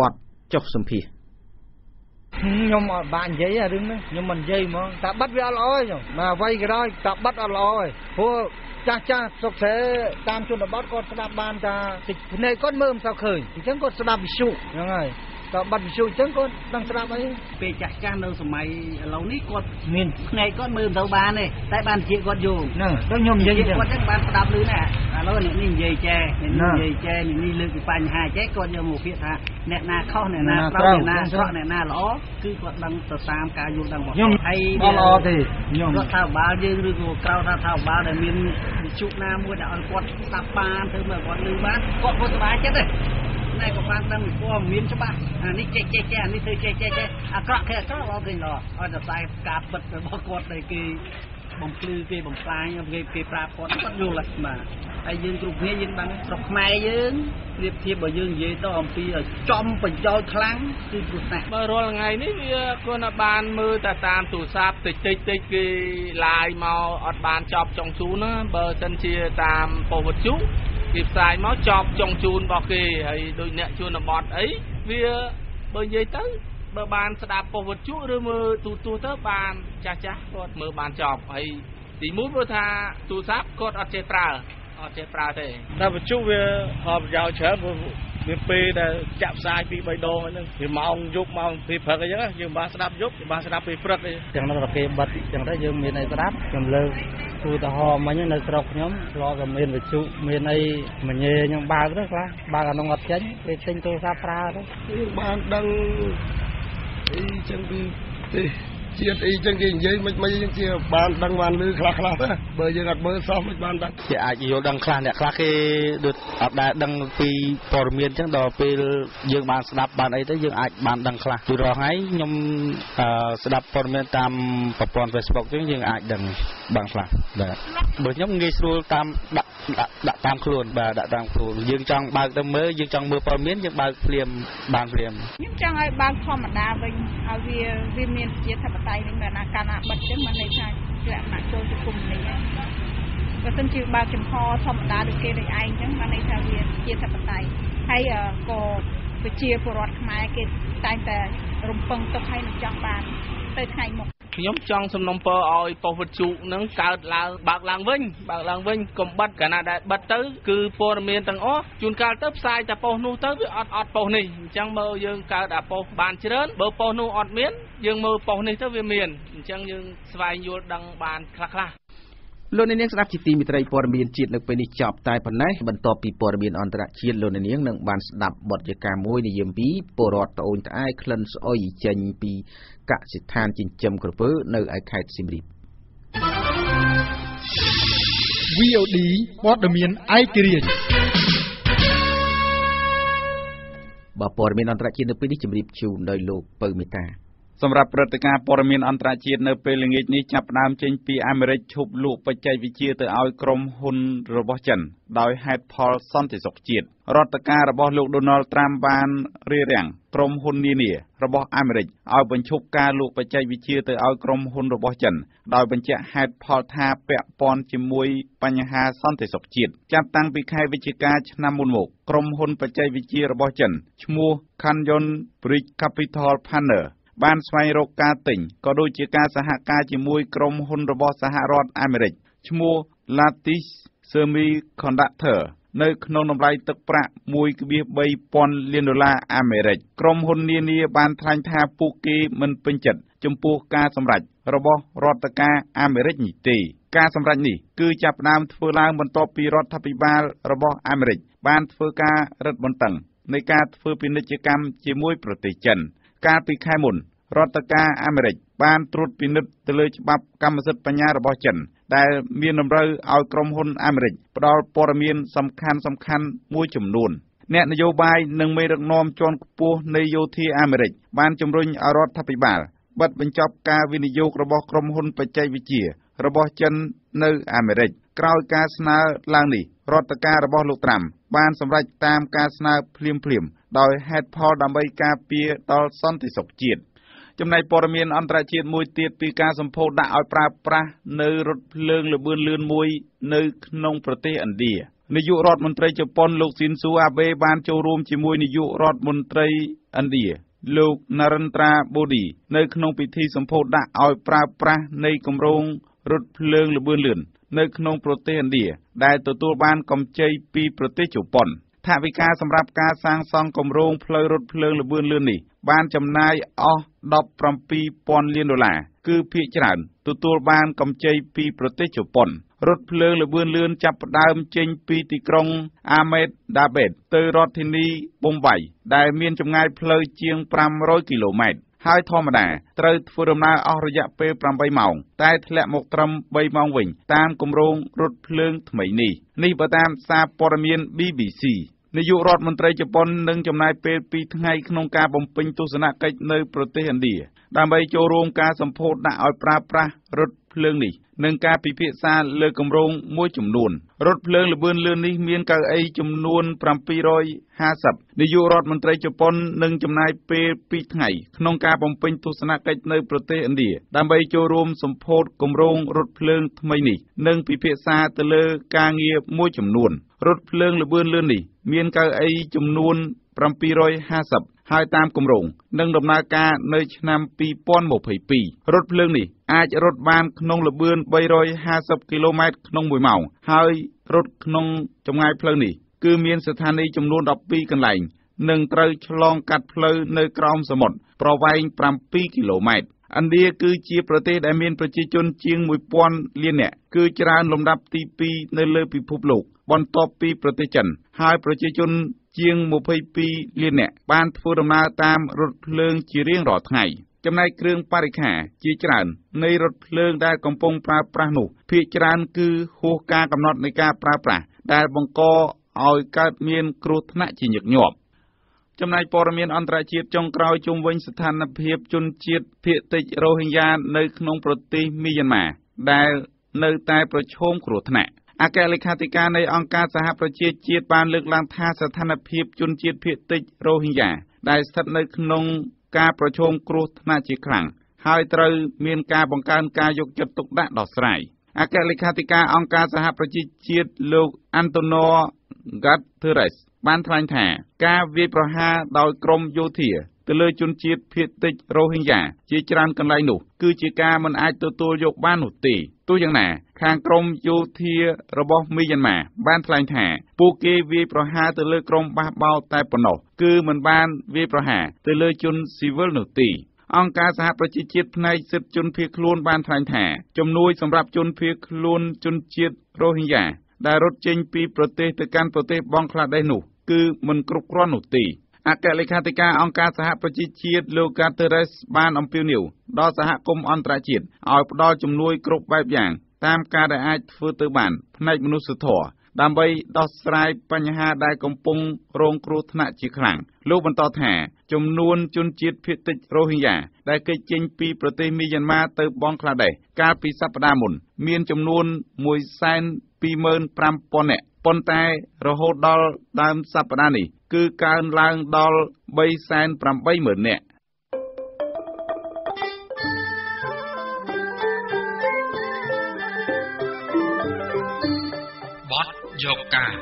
S1: បទចុះសម្ភាស
S15: ខ្ញុំអត់បាននិយាយរឿងហ្នឹងខ្ញុំមិននិយាយហ្មងតែបិទវាអត់ល្អទេមកអ្វីក៏ដោយតែបិទអត់ល្អទេព្រោះ ចាស់ចាស់សុកស្រែតាមជនបទគាត់ស្ដាប់បានថាភ្នែកគាត់មើលមិនសូវឃើញអញ្ចឹងគាត់ស្ដាប់វិទ្យុហ្នឹងហើយ តើបាត់វិទ្យុអញ្ចឹងគាត់ដឹងស្ដាប់អី
S16: ពេលចាស់ចាស់នៅសម័យឥឡូវនេះគាត់មានភ្នែកគាត់មើលមិនទៅបានទេតែបានជាគាត់យល់
S15: ហ្នឹងដូចខ្ញុំនិយាយ
S16: គាត់អញ្ចឹងបានស្ដាប់ឮណាឥឡូវនេះនិយាយចែនេះនិយាយចែនេះលើកពីបញ្ហាចែគាត់យកមកពាក្យថាអ្នកណាខុសអ្នកណាត្រូវអ្នកណាស្រក់អ្នកណាល្អគឺគាត់ដឹងទៅតាមការយល់ដឹងរបស់
S15: គាត់ហើយល្អទេ
S16: ខ្ញុំរដ្ឋាភិបាលយើងឬក៏ក្រៅរដ្ឋាភិបាលដែលមានវិទ្យុណាមួយដែលឲ្យគាត់ស្ដាប់បានទៅមើលគាត់ឮបានគាត់គាត់សប្បាយចិត្តទេ ណែក៏បានដឹងព័ត៌មានច្បាស់អានេះចេះចេះចេះអានេះធ្វើចេះចេះចេះអាក្រក់គេអាក្រក់ល្អគេល្អឲ្យតែតែការពិតរបស់គាត់ទៅគេបំភ្លឺគេបំផ្លាញគេគេប្រាប់គាត់គាត់យល់បាទហើយយើងគ្រប់គ្នាយើងបានស្រុកខ្មែរយើងប្រៀបធៀបបើយើងនិយាយទៅអំពីចំបញ្ចោលខ្លាំងគឺគ្រោះថ្នាក់
S17: បើរាល់ថ្ងៃនេះវាគាត់បានមើលតែតាមទូរស័ព្ទតិចតិចតិចគេឡាយមកអត់បានចប់ចុងជូនណាបើសិនជាតាមពវត្ថុ គេផ្សាយមកចប់ចុងជូនរបស់គេហើយដូចអ្នកជួនបត់អីវាបើនិយាយទៅបើបានស្ដាប់ប៉ុស្តិ៍វត្ថុឬមើលទូទស្សន៍ទៅបានចាស់ចាស់គាត់មើលបានចប់ហើយទីមួយព្រោះថាទូរស័ព្ទគាត់អត់ចេះប្រើអត់ចេះប្រើទេ
S15: តែវត្ថុវាផលប្រយោជន៍ច្រើនព្រោះវាពេលដែលចាក់ផ្សាយពី3ដងហ្នឹងវាម៉ោងយប់ម៉ោងពីព្រឹកអញ្ចឹងយើងបានស្ដាប់យប់យើងបានស្ដាប់ពីព្រឹកទេ
S16: ទាំងនោះគេបិទអញ្ចឹងទៅយើងមានអីស្ដាប់ខ្ញុំលើក ឧទាហរណ៍មិញនៅស្រុកខ្ញុំធ្លាប់តែមានវិទ្យុមានអីមញេខ្ញុំបើកទៅខ្លះបើកអានោះអត់ចេញពេលចេញទូរស័ព្ទប្រើទៅ
S15: យើងបានដឹងអីចឹងគឺទេ ជាតិអីចឹងគេនិយាយមិនមិនចឹងជាបានដឹងបានលឺខ្លះខ្លះទៅ
S18: បើយើងអត់មើលសោះមិនបានដែរ
S19: គេអាចយល់ដឹងខ្លះអ្នកខ្លះគេដូចអត់ដែលដឹងពីព័ត៌មានអញ្ចឹងដល់ពេលយើងបានស្ដាប់បានអីទៅយើងអាចបានដឹងខ្លះពីរហថ្ងៃខ្ញុំស្ដាប់ព័ត៌មានតាមប្រព័ន្ធ Facebook អញ្ចឹងយើងអាចដឹងបានខ្លះបាទបើខ្ញុំងាយស្រួលតាមដាក់ដាក់តាមខ្លួនបាទដាក់តាមខ្លួនយើងចង់បើកទៅមើលយើងចង់មើលព័ត៌មានយើងបើកភ្លាមបានភ្លាម
S4: ខ្ញុំចង់ឲ្យបើកធម្មតាវិញឲ្យវាវាមានជាធិបតេយ្យវិញបើណាកាលណាបិទចឹងមិនន័យថាជាអនុចូលជាគុំនេះបើមិនជាបើកចំហធម្មតាដូចគេដូចឯងចឹងបានន័យថាវាជាធិបតេយ្យហើយក៏ប្រជាពលរដ្ឋខ្មែរគេតែងតែរំពឹងទុកឲ្យនឹងចង់បានទៅថ្ងៃមុខ
S17: ខ្ញុំចង់សំណុំពរឲ្យប៉ុស្តិ៍វិទ្យុនឹងកើតឡើងបើកឡើងវិញបើកឡើងវិញកុំបិទកាលណាដែលបិទទៅគឺព័ត៌មានទាំងអស់ជួនកាលទៅផ្សាយតែប៉ុស្តិ៍នោះទៅវាអត់អត់ប៉ុស្តិ៍នេះអញ្ចឹងមើលយើងកើតអាប៉ុស្តិ៍បានច្រើនបើប៉ុស្តិ៍នោះអត់មានយើងមើលប៉ុស្តិ៍នេះទៅវាមានអញ្ចឹងយើងស្វែងយល់ដឹងបានខ្លះខ្លះ
S1: លោកនាងស្ដាប់ជាទីមិត្តរីព័ត៌មានជាតិនៅពេលនេះចប់តែប៉ុណ្ណេះបន្ទាប់ពីព័ត៌មានអន្តរជាតិលោកនាងនឹងបានស្ដាប់បទយកាមួយនិយាយពីពលរដ្ឋត្អូញត្អែក្លិនស្អុយចេញពីកសិដ្ឋានចិញ្ចឹមក្រពើនៅឯខេត្តសៀមរាប
S20: VOD ព័ត៌មានឯករាជ្យ
S1: បើព័ត៌មានអន្តរជាតិនៅពេលនេះជម្រាបជូនដោយលោកពៅមេតា
S21: សម្រាប់ព្រឹត្តិការណ៍ព័ត៌មានអន្តរជាតិនៅពេលល្ងាចនេះចាប់ផ្ដើមចេញពីអាមេរិកឈប់លក់បច្ចេកវិទ្យាទៅឲ្យក្រុមហ៊ុនរបស់ចិន ដោយហេតុផលសន្តិសុខជាតិរដ្ឋការរបស់លោក Donald Trump បានរារាំងក្រុមហ៊ុននានារបស់អាមេរិកឲ្យបញ្ឈប់ការលក់បច្ចេកវិទ្យាទៅឲ្យក្រុមហ៊ុនរបស់ចិន ដោយបញ្ជាក់ហេតុផលថាពាក់ព័ន្ធជាមួយបញ្ហាសន្តិសុខជាតិចាប់តាំងពីខែវិច្ឆិកាឆ្នាំមុនមកក្រុមហ៊ុនបច្ចេកវិទ្យារបស់ចិនឈ្មោះ Canyon Bridge Capital Partner បានស្វែងរកការទិញក៏ដូចជាការសហការជាមួយក្រុមហ៊ុនរបស់សហរដ្ឋអាមេរិកឈ្មោះ Lattice Semiconductor នៅក្នុងតម្លៃទឹកប្រាក់1.3000លានដុល្លារអាមេរិកក្រុមហ៊ុននានាបានថ្លែងថាពួកគេមិនពេញចិត្តចំពោះការសម្រេចរបស់រដ្ឋការអាមេរិកនេះទេការសម្រេចនេះគឺចាប់ផ្ដើមធ្វើឡើងបន្ទាប់ពីរដ្ឋាភិបាលរបស់អាមេរិកបានធ្វើការរឹតបន្តឹងនៃការធ្វើពាណិជ្ជកម្មជាមួយប្រទេសចិន កាលពីខែមុនរដ្ឋការអាមេរិកបានត្រួតពិនិត្យទៅលើច្បាប់កម្មសិទ្ធិបញ្ញារបស់ចិន ដែលមានតម្រូវឲ្យក្រុមហ៊ុនអាមេរិកផ្ដល់ព័ត៌មានសំខាន់សំខាន់មួយចំនួន អ្នកនយោបាយនិងមេដឹកនាំជាន់ខ្ពស់នៃយោធាអាមេរិកបានជំរុញឲ្យរដ្ឋាភិបាលបិទបញ្ចប់ការវិនិយោគរបស់ក្រុមហ៊ុនបច្ចេកវិទ្យារបស់ចិននៅអាមេរិកក្រោយការស្នើឡើងនេះរដ្ឋការរបស់លោកត្រាំបានសម្រេចតាមការស្នើភ្លាមៗ ដោយហេតុផលដើម្បីការពារដល់សន្តិសុខជាតិចំណែកព័ត៌មានអន្តរជាតិមួយទៀតពីការសម្ពោធដាក់ឲ្យប្រើប្រាស់នៅរថភ្លើងល្បឿនលឿនមួយនៅក្នុងប្រទេសឥណ្ឌានាយករដ្ឋមន្ត្រីជប៉ុនលោកស៊ីនស៊ូអាបេបានចូលរួមជាមួយនាយករដ្ឋមន្ត្រីឥណ្ឌាលោក Narendra Modi នៅក្នុងពិធីសម្ពោធដាក់ឲ្យប្រើប្រាស់នៃគម្រោងរថភ្លើងល្បឿនលឿននៅក្នុងប្រទេសឥណ្ឌាដែលទទួលបានកម្ចីពីប្រទេសជប៉ុន ថវិកាសម្រាប់ការសាងសង់គម្រោងផ្លូវរថភ្លើងល្បឿនលឿននេះ បានចំណាយអស់17,000លានដុល្លារ គឺភាគច្រើន ទទួលបានកម្ចីពីប្រទេសជប៉ុន រថភ្លើងល្បឿនលឿនចាប់ផ្ដើមចេញពីទីក្រុងអាមេតដាបេតទៅរដ្ឋធានីប៊ុំបៃដែលមានចម្ងាយផ្លូវជាង500គីឡូម៉ែត្រហើយធម្មតាត្រូវធ្វើដំណើរអស់រយៈពេល8ម៉ោង តែធ្លាក់មកត្រឹម3ម៉ោងវិញ តាមគម្រោងរថភ្លើងថ្មីនេះនេះបើតាមសារព័ត៌មាន BBC នាយករដ្ឋមន្ត្រីជប៉ុននឹងចំណាយពេល2ថ្ងៃក្នុងការបំពេញទស្សនកិច្ចនៅប្រទេសឥណ្ឌាដើម្បីចូលរួមការសម្ពោធដាក់ឲ្យប្រើប្រាស់រថភ្លើងនេះនិងការពិភាក្សាលើគម្រោងមួយចំនួនរថភ្លើងល្បឿនលឿននេះមានកៅអីចំនួន750នាយករដ្ឋមន្ត្រីជប៉ុននឹងចំណាយពេល2ថ្ងៃក្នុងការបំពេញទស្សនកិច្ចនៅប្រទេសឥណ្ឌាដើម្បីចូលរួមសម្ពោធគម្រោងរថភ្លើងថ្មីនេះនិងពិភាក្សាទៅលើការងារមួយចំនួន រថភ្លើងល្បឿនលឿននេះមានកៅអីចំនួន750ហើយតាមគម្រោងនឹងដំណើរការនៅឆ្នាំ2022រថភ្លើងនេះអាចរត់បានក្នុងល្បឿន350គីឡូម៉ែត្រក្នុង1ម៉ោងហើយរត់ក្នុងចម្ងាយផ្លូវនេះគឺមានស្ថានីយ៍ចំនួន12កន្លែងនិងត្រូវឆ្លងកាត់ផ្លូវនៅក្រោមសមុទ្រប្រវែង7គីឡូម៉ែត្រឥណ្ឌាគឺជាប្រទេសដែលមានប្រជាជនជាង1000លាននាក់គឺច្រើនលំដាប់ទី2នៅលើពិភពលោក បន្ទាប់ពីប្រទេសចិន ហើយប្រជាជនជាង22លាននាក់បានធ្វើដំណើរតាមរថភ្លើងជារៀងរាល់ថ្ងៃចំណែកគ្រឿងបរិក្ខារជាច្រើននៃរថភ្លើងដែលកំពុងប្រើប្រាស់នោះភាគច្រើនគឺហួសការកំណត់នៃការប្រើប្រាស់ដែលបង្កឲ្យកើតមានគ្រោះថ្នាក់ជាញឹកញាប់ចំណែកព័ត៌មានអន្តរជាតិចុងក្រោយជុំវិញស្ថានភាពជនជាតិភាគតិចរ៉ូហិញ៉ានៅក្នុងប្រទេសមីយ៉ាន់ម៉ាដែលនៅតែប្រឈមគ្រោះថ្នាក់ អគ្គលេខាធិការនៃអង្គការសហប្រជាជាតិបានលើកឡើងថាស្ថានភាពជនជាតិភាគតិចរ៉ូហិញ៉ាដែលស្ថិតនៅក្នុងការប្រឈមគ្រោះថ្នាក់ជាខ្លាំងហើយត្រូវមានការបង្កើនការយកចិត្តទុកដាក់ដោះស្រាយអគ្គលេខាធិការអង្គការសហប្រជាជាតិលោក Antonio Guterres បានថ្លែងថា ការវាយប្រហារដោយក្រុមយោធា ទៅលើជនជាតិភាគតិចរ៉ូហិញ៉ាជាច្រើនកន្លែងនោះ គឺជាការមិនអាចទទួលយកបាននោះទេទោះយ៉ាងណា ខាងក្រមយោធារបស់មីយ៉ាន់ម៉ាបានថ្លែងថាពួកគេវាយប្រហារទៅលើក្រុមបះបោរតែប៉ុណ្ណោះគឺមិនបានវាយប្រហារទៅលើជនស៊ីវិលនោះទេអង្គការសហប្រជាជាតិផ្នែកសិទ្ធិជនភៀសខ្លួនបានថ្លែងថាជំនួយសម្រាប់ជនភៀសខ្លួនជនជាតិរ៉ូហិញ៉ាដែលរត់ចេញពីប្រទេសទៅកាន់ប្រទេសបង់ក្លាដេសនោះគឺមិនគ្រប់គ្រាន់នោះទេ អគ្គលេខាធិការអង្គការសហប្រជាជាតិលោក Guterres បានអំពាវនាវដល់សហគមន៍អន្តរជាតិឲ្យផ្ដល់ជំនួយគ្រប់បែបយ៉ាង តាមការដែលអាចធ្វើទៅបាន ផ្នែកមនុស្សធម៌ដើម្បីដោះស្រាយបញ្ហាដែលកំពុងរងគ្រោះថ្នាក់ជាខ្លាំងលោកបន្តថាចំនួនជនជាតិភាគតិចរ៉ូហិញ៉ាដែលគេចចេញពីប្រទេសមីយ៉ាន់ម៉ាទៅបង់ក្លាដេសកាលពីសប្តាហ៍មុន មានចំនួន125,000នាក់ ប៉ុន្តែរហូតដល់ដើមសប្តាហ៍នេះ គឺកើនឡើងដល់380,000នាក់
S1: បទយកការ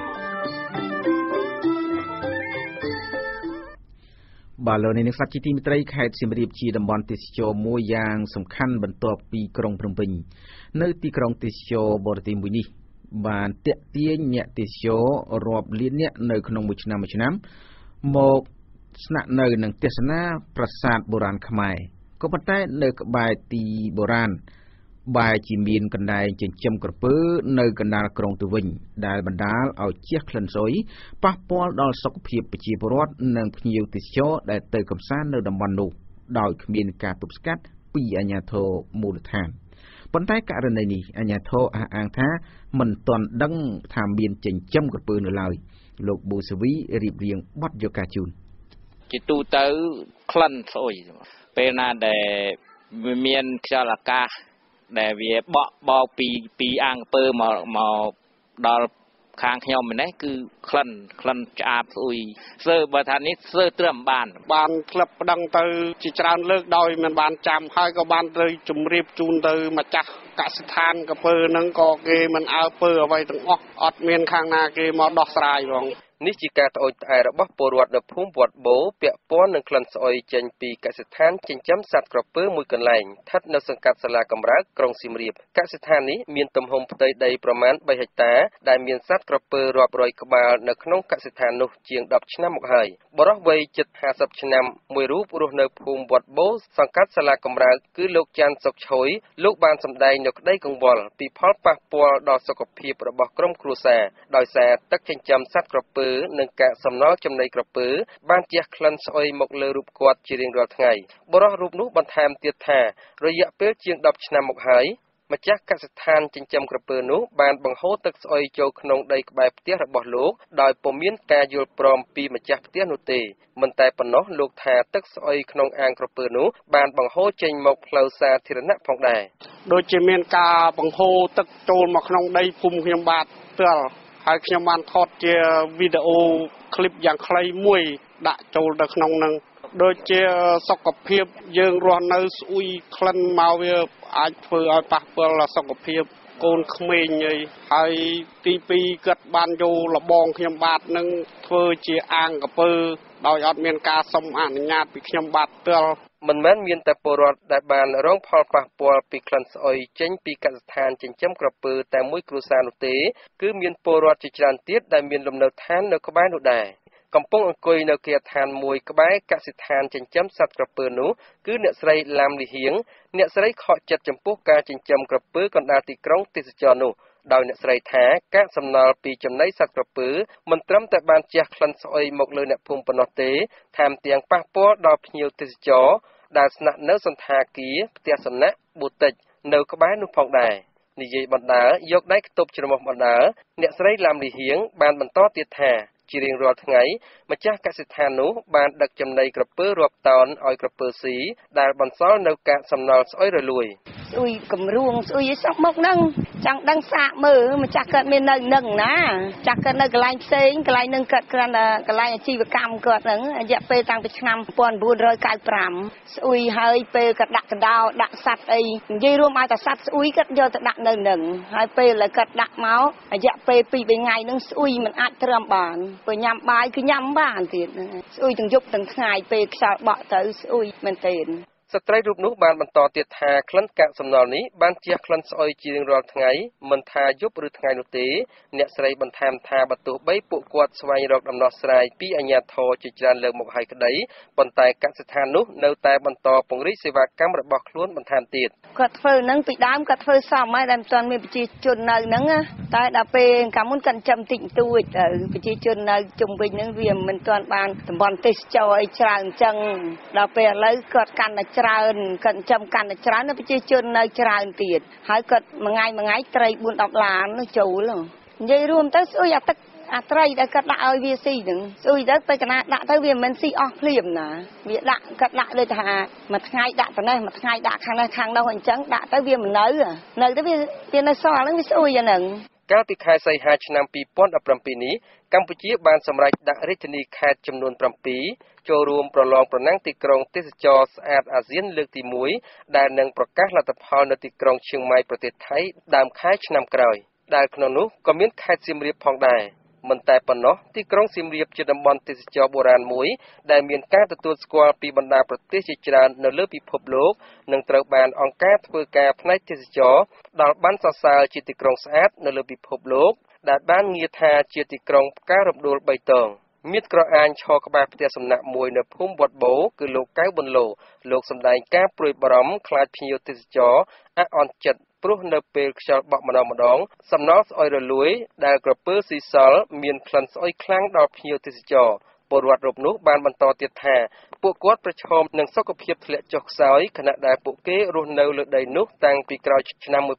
S21: បាទលោកនាងសាច់ជាទីមេត្រីខេត្តសៀមរាបជាតំបន់ទេសចរមួយយ៉ាងសំខាន់បន្ទាប់ពីក្រុងភ្នំពេញនៅទីក្រុងទេសចរបរទេសមួយនេះ បានតាក់ទាញអ្នកទេសចររាប់លានអ្នកនៅក្នុងមួយឆ្នាំមួយឆ្នាំមកស្នាក់នៅនឹងទេសនាប្រាសាទបុរាណខ្មែរក៏ប៉ុន្តែនៅក្បែរទីបុរាណបែរជាមានកណ្ដែងចិញ្ចឹមក្រពើនៅកណ្ដាលក្រុងទៅវិញ ដែលបណ្ដាលឲ្យជះក្លិនស្អុយប៉ះពាល់ដល់សុខភាពប្រជាពលរដ្ឋនិងភ្ញៀវទេសចរដែលទៅកំសាន្តនៅតំបន់នោះដោយគ្មានការទប់ស្កាត់ពីអាជ្ញាធរមូលដ្ឋាន។ ប៉ុន្តែករណីនេះអាជ្ញាធរអះអាងថាមិនទាន់ដឹងថាមានចិញ្ចឹមក្រពើនៅឡើយលោកប៊ូសវីរៀបរៀងបទយកការជូន
S18: ជាទូទៅក្លិនស្អុយពេលណាដែលវាមានខ្យល់អាកាសដែលវាបក់បោកពីពីអាងពើមកមកដល់ ខាងខ្ញុំម្នេះគឺក្លិនក្លិនឆ្អាបស្អុយសើបើថានេះសើត្រឹមបាន
S22: បានក្លឹបប្តឹងទៅជាច្រើនលើកដោយមិនបានចាំហើយក៏បានទៅជម្រាបជូនទៅម្ចាស់កសិដ្ឋានកពើហ្នឹងក៏គេមិនអើពើអ្វីទាំងអស់អត់មានខាងណាគេមកដោះស្រាយផង
S23: នេះជាការត្អូញត្អែររបស់ពលរដ្ឋនៅភូមិវត្តបូពាក់ព័ន្ធនឹងក្លិនស្អុយចេញពីកសិដ្ឋានចិញ្ចឹមសត្វក្រពើមួយកន្លែងស្ថិតនៅសង្កាត់សាលាកំរើកក្រុងសៀមរាបកសិដ្ឋាននេះមានទំហំផ្ទៃដីប្រមាណ3ហិកតា ដែលមានសត្វក្រពើរាប់រយក្បាលនៅក្នុងកសិដ្ឋាននោះជាង10ឆ្នាំមកហើយបរិះវ័យជិត50ឆ្នាំមួយរូបរស់នៅភូមិវត្តបូសង្កាត់សាលាកំរើកគឺលោកច័ន្ទសុកឆុយលោកបានសម្ដែងនៅក្តីកង្វល់ពីផលប៉ះពាល់ដល់សុខភាពរបស់ក្រុមគ្រួសារដោយសារទឹកចិញ្ចឹមសត្វក្រពើនិងកាកសំណល់ចំណីក្រពើបានជះក្លិនស្អុយមកលើរូបគាត់ជារៀងរាល់ថ្ងៃបុរសរូបនោះបន្ថែមទៀតថា រយៈពេលជាង10ឆ្នាំមកហើយម្ចាស់កសិដ្ឋានចិញ្ចឹមក្រពើនោះបានបង្ហូរទឹកស្អុយចូលក្នុងដីក្បែរផ្ទះរបស់លោកដោយពុំមានការយល់ព្រមពីម្ចាស់ផ្ទះនោះទេមិនតែប៉ុណ្ណោះលោកថាទឹកស្អុយក្នុងអាងក្រពើនោះបានបង្ហូរចេញមកផ្លូវសាធារណៈផងដែរ
S22: ដូចជាមានការបង្ហូរទឹកចូលមកក្នុងដីភូមិខ្ញុំបាទផ្ទាល់ ហើយខ្ញុំបានថតជាវីដេអូឃ្លីបយ៉ាងខ្លីមួយ ដាក់ចូលទៅក្នុងនឹងដូចជាសុខភាពយើងរស់នៅស្អុយក្លិនមកវាអាចធ្វើឲ្យប៉ះពាល់សុខភាព កូនក្មេងអីហើយទី2គាត់បានយកលបងខ្ញុំបាទនឹងធ្វើជាអាងកពើដោយអត់មានការសុំអនុញ្ញាតពីខ្ញុំបាទផ្ទាល់
S23: មិនមែនមានតែពលរដ្ឋដែលបានរងផលប៉ះពាល់ពីក្លិនស្អុយចេញពីកសិដ្ឋានចិញ្ចឹមក្រពើតែមួយគ្រួសារនោះទេ គឺមានពលរដ្ឋជាច្រើនទៀតដែលមានលំនៅឋាននៅក្បែរនោះដែរ កំពុងអង្គុយនៅគេឋានមួយក្បែរកសិដ្ឋានចិញ្ចឹមសត្វក្រពើនោះគឺអ្នកស្រីឡាំលីហៀងអ្នកស្រីខកចិត្តចំពោះការចិញ្ចឹមក្រពើកណ្ដាលទីក្រុងទេសចរនោះដោយអ្នកស្រីថាកាកសំណល់ពីចំណីសត្វក្រពើមិនត្រឹមតែបានជះក្លិនស្អុយមកលើអ្នកភូមិប៉ុណ្ណោះទេថែមទាំងប៉ះពាល់ដល់ភ្ញៀវទេសចរដែលស្នាក់នៅសន្តាគារផ្ទះសំណាក់ប៊ូទិកនៅក្បែរនោះផងដែរនិយាយបណ្ដើរយកដៃខ្ទប់ច្រមុះបណ្ដើរអ្នកស្រីឡាំលីហៀងបានបន្តទៀតថា ជារៀងរាល់ថ្ងៃម្ចាស់កសិដ្ឋាននោះបានដឹកចំណីក្រពើរាប់តោនឲ្យក្រពើស៊ីដែលបន្សល់នៅកាកសំណល់ស្អុយរលួយ
S24: ស្អុយកំរួងស្អុយអីសោះមកហ្នឹងចង់ដឹងសាកមើលម្ចាស់គាត់មាននៅនឹងណាចាស់គាត់នៅកន្លែងផ្សេងកន្លែងនឹងគាត់គ្រាន់តែកន្លែងអាជីវកម្មគាត់ហ្នឹងរយៈពេលតាំងពីឆ្នាំ1995ស្អុយហើយពេលគាត់ដាក់កដោដាក់សัตว์អីនិយាយរួមឲ្យតែសัตว์ស្អុយគាត់យកទៅដាក់នៅនឹងហើយពេលឥឡូវគាត់ដាក់មករយៈពេល2 3ថ្ងៃហ្នឹងស្អុយមិនអាចត្រាំបាន ពេលញ៉ាំបាយគឺញ៉ាំបានទៀតស្អុយទាំងយប់ទាំងថ្ងៃពេលខ្យល់បក់ទៅស្អុយមែនទែន
S23: ស្ត្រីរូបនោះបានបន្តទៀតថាក្លិនកាកសំណល់នេះបានជះក្លិនស្អុយជារៀងរាល់ថ្ងៃមិនថាយប់ឬថ្ងៃនោះទេ អ្នកស្រីបន្ថែមថាបើទោះបីពួកគាត់ស្វែងរកដំណោះស្រាយពីអាជ្ញាធរជាច្រើនលើកមកហើយក្តីប៉ុន្តែកសិដ្ឋាននោះនៅតែបន្តពង្រីកសេវាកម្មរបស់ខ្លួនបន្ថែមទៀត
S24: គាត់ធ្វើហ្នឹងពីដើមគាត់ធ្វើសមហើយដែលមិនទាន់មានប្រជាជននៅហ្នឹងតែដល់ពេលកាលមុនគាត់ចាំតិចតួចទៅប្រជាជននៅជុំវិញហ្នឹងវាមិនទាន់បានតំបន់ទេសចរអីច្រើនអញ្ចឹងដល់ពេលឥឡូវគាត់កាន់តែច្រើនគាត់ចាំកាន់តែច្រើនប្រជាជននៅច្រើនទៀតហើយគាត់មួយថ្ងៃមួយថ្ងៃត្រី4 10ឡានចូលនិយាយរួមទៅស្អុយអាទឹកអាត្រីដែលគាត់ដាក់ឲ្យវាស៊ីហ្នឹងស្អុយទៅពេលកណាដាក់ទៅវាមិនស៊ីអស់ភ្លាមណាវាដាក់គាត់ដាក់ដូចថាមួយថ្ងៃដាក់ត្នេះមួយថ្ងៃដាក់ខាងនេះខាងនោះអញ្ចឹងដាក់ទៅវាមិននៅនៅទៅវាវានៅសល់ហ្នឹងវាស្អុយអាហ្នឹង
S23: កាលពីខែសីហាឆ្នាំ2017នេះកម្ពុជាបានសម្រេចដាក់រាជធានីខេត្តចំនួន7 ចូលរួមប្រឡងប្រណាំងទីក្រុងទេសចរស្អាតអាស៊ានលើកទី1ដែលនឹងប្រកាសលទ្ធផលនៅទីក្រុងឈៀងម៉ៃប្រទេសថៃដើមខែឆ្នាំក្រោយដែលក្នុងនោះក៏មានខេត្តសៀមរាបផងដែរមិនតែប៉ុណ្ណោះទីក្រុងសៀមរាបជាតំបន់ទេសចរបុរាណមួយដែលមានការទទួលស្គាល់ពីបណ្ដាប្រទេសជាច្រើននៅលើពិភពលោកនិងត្រូវបានអង្គការធ្វើការផ្នែកទេសចរផ្ដល់ប័ណ្ណសរសើរជាទីក្រុងស្អាតនៅលើពិភពលោកដែលបានងារថាជាទីក្រុងផ្ការំដួលបៃតង មៀតក្រអាញឈរក្បែរផ្ទះសំណាក់មួយនៅភូមិវត្តបូគឺលោកកៅប៊ុនឡូលោកសម្ដែងការព្រួយបារម្ភខ្លាចភ្ញៀវទេសចរអអន់ចិត្តព្រោះនៅពេលខ្យល់បក់ម្ដងម្ដងសំណល់ស្អុយរលួយដែលក្រពើស៊ីសល់មានក្លិនស្អុយខ្លាំងដល់ភ្ញៀវទេសចរពលរដ្ឋរូបនោះបានបន្តទៀតថាពួកគាត់ប្រឈមនឹងសុខភាពធ្លាក់ចុះខ្សោយខណៈដែលពួកគេរស់នៅលើដីនោះតាំងពីក្រោយឆ្នាំ1979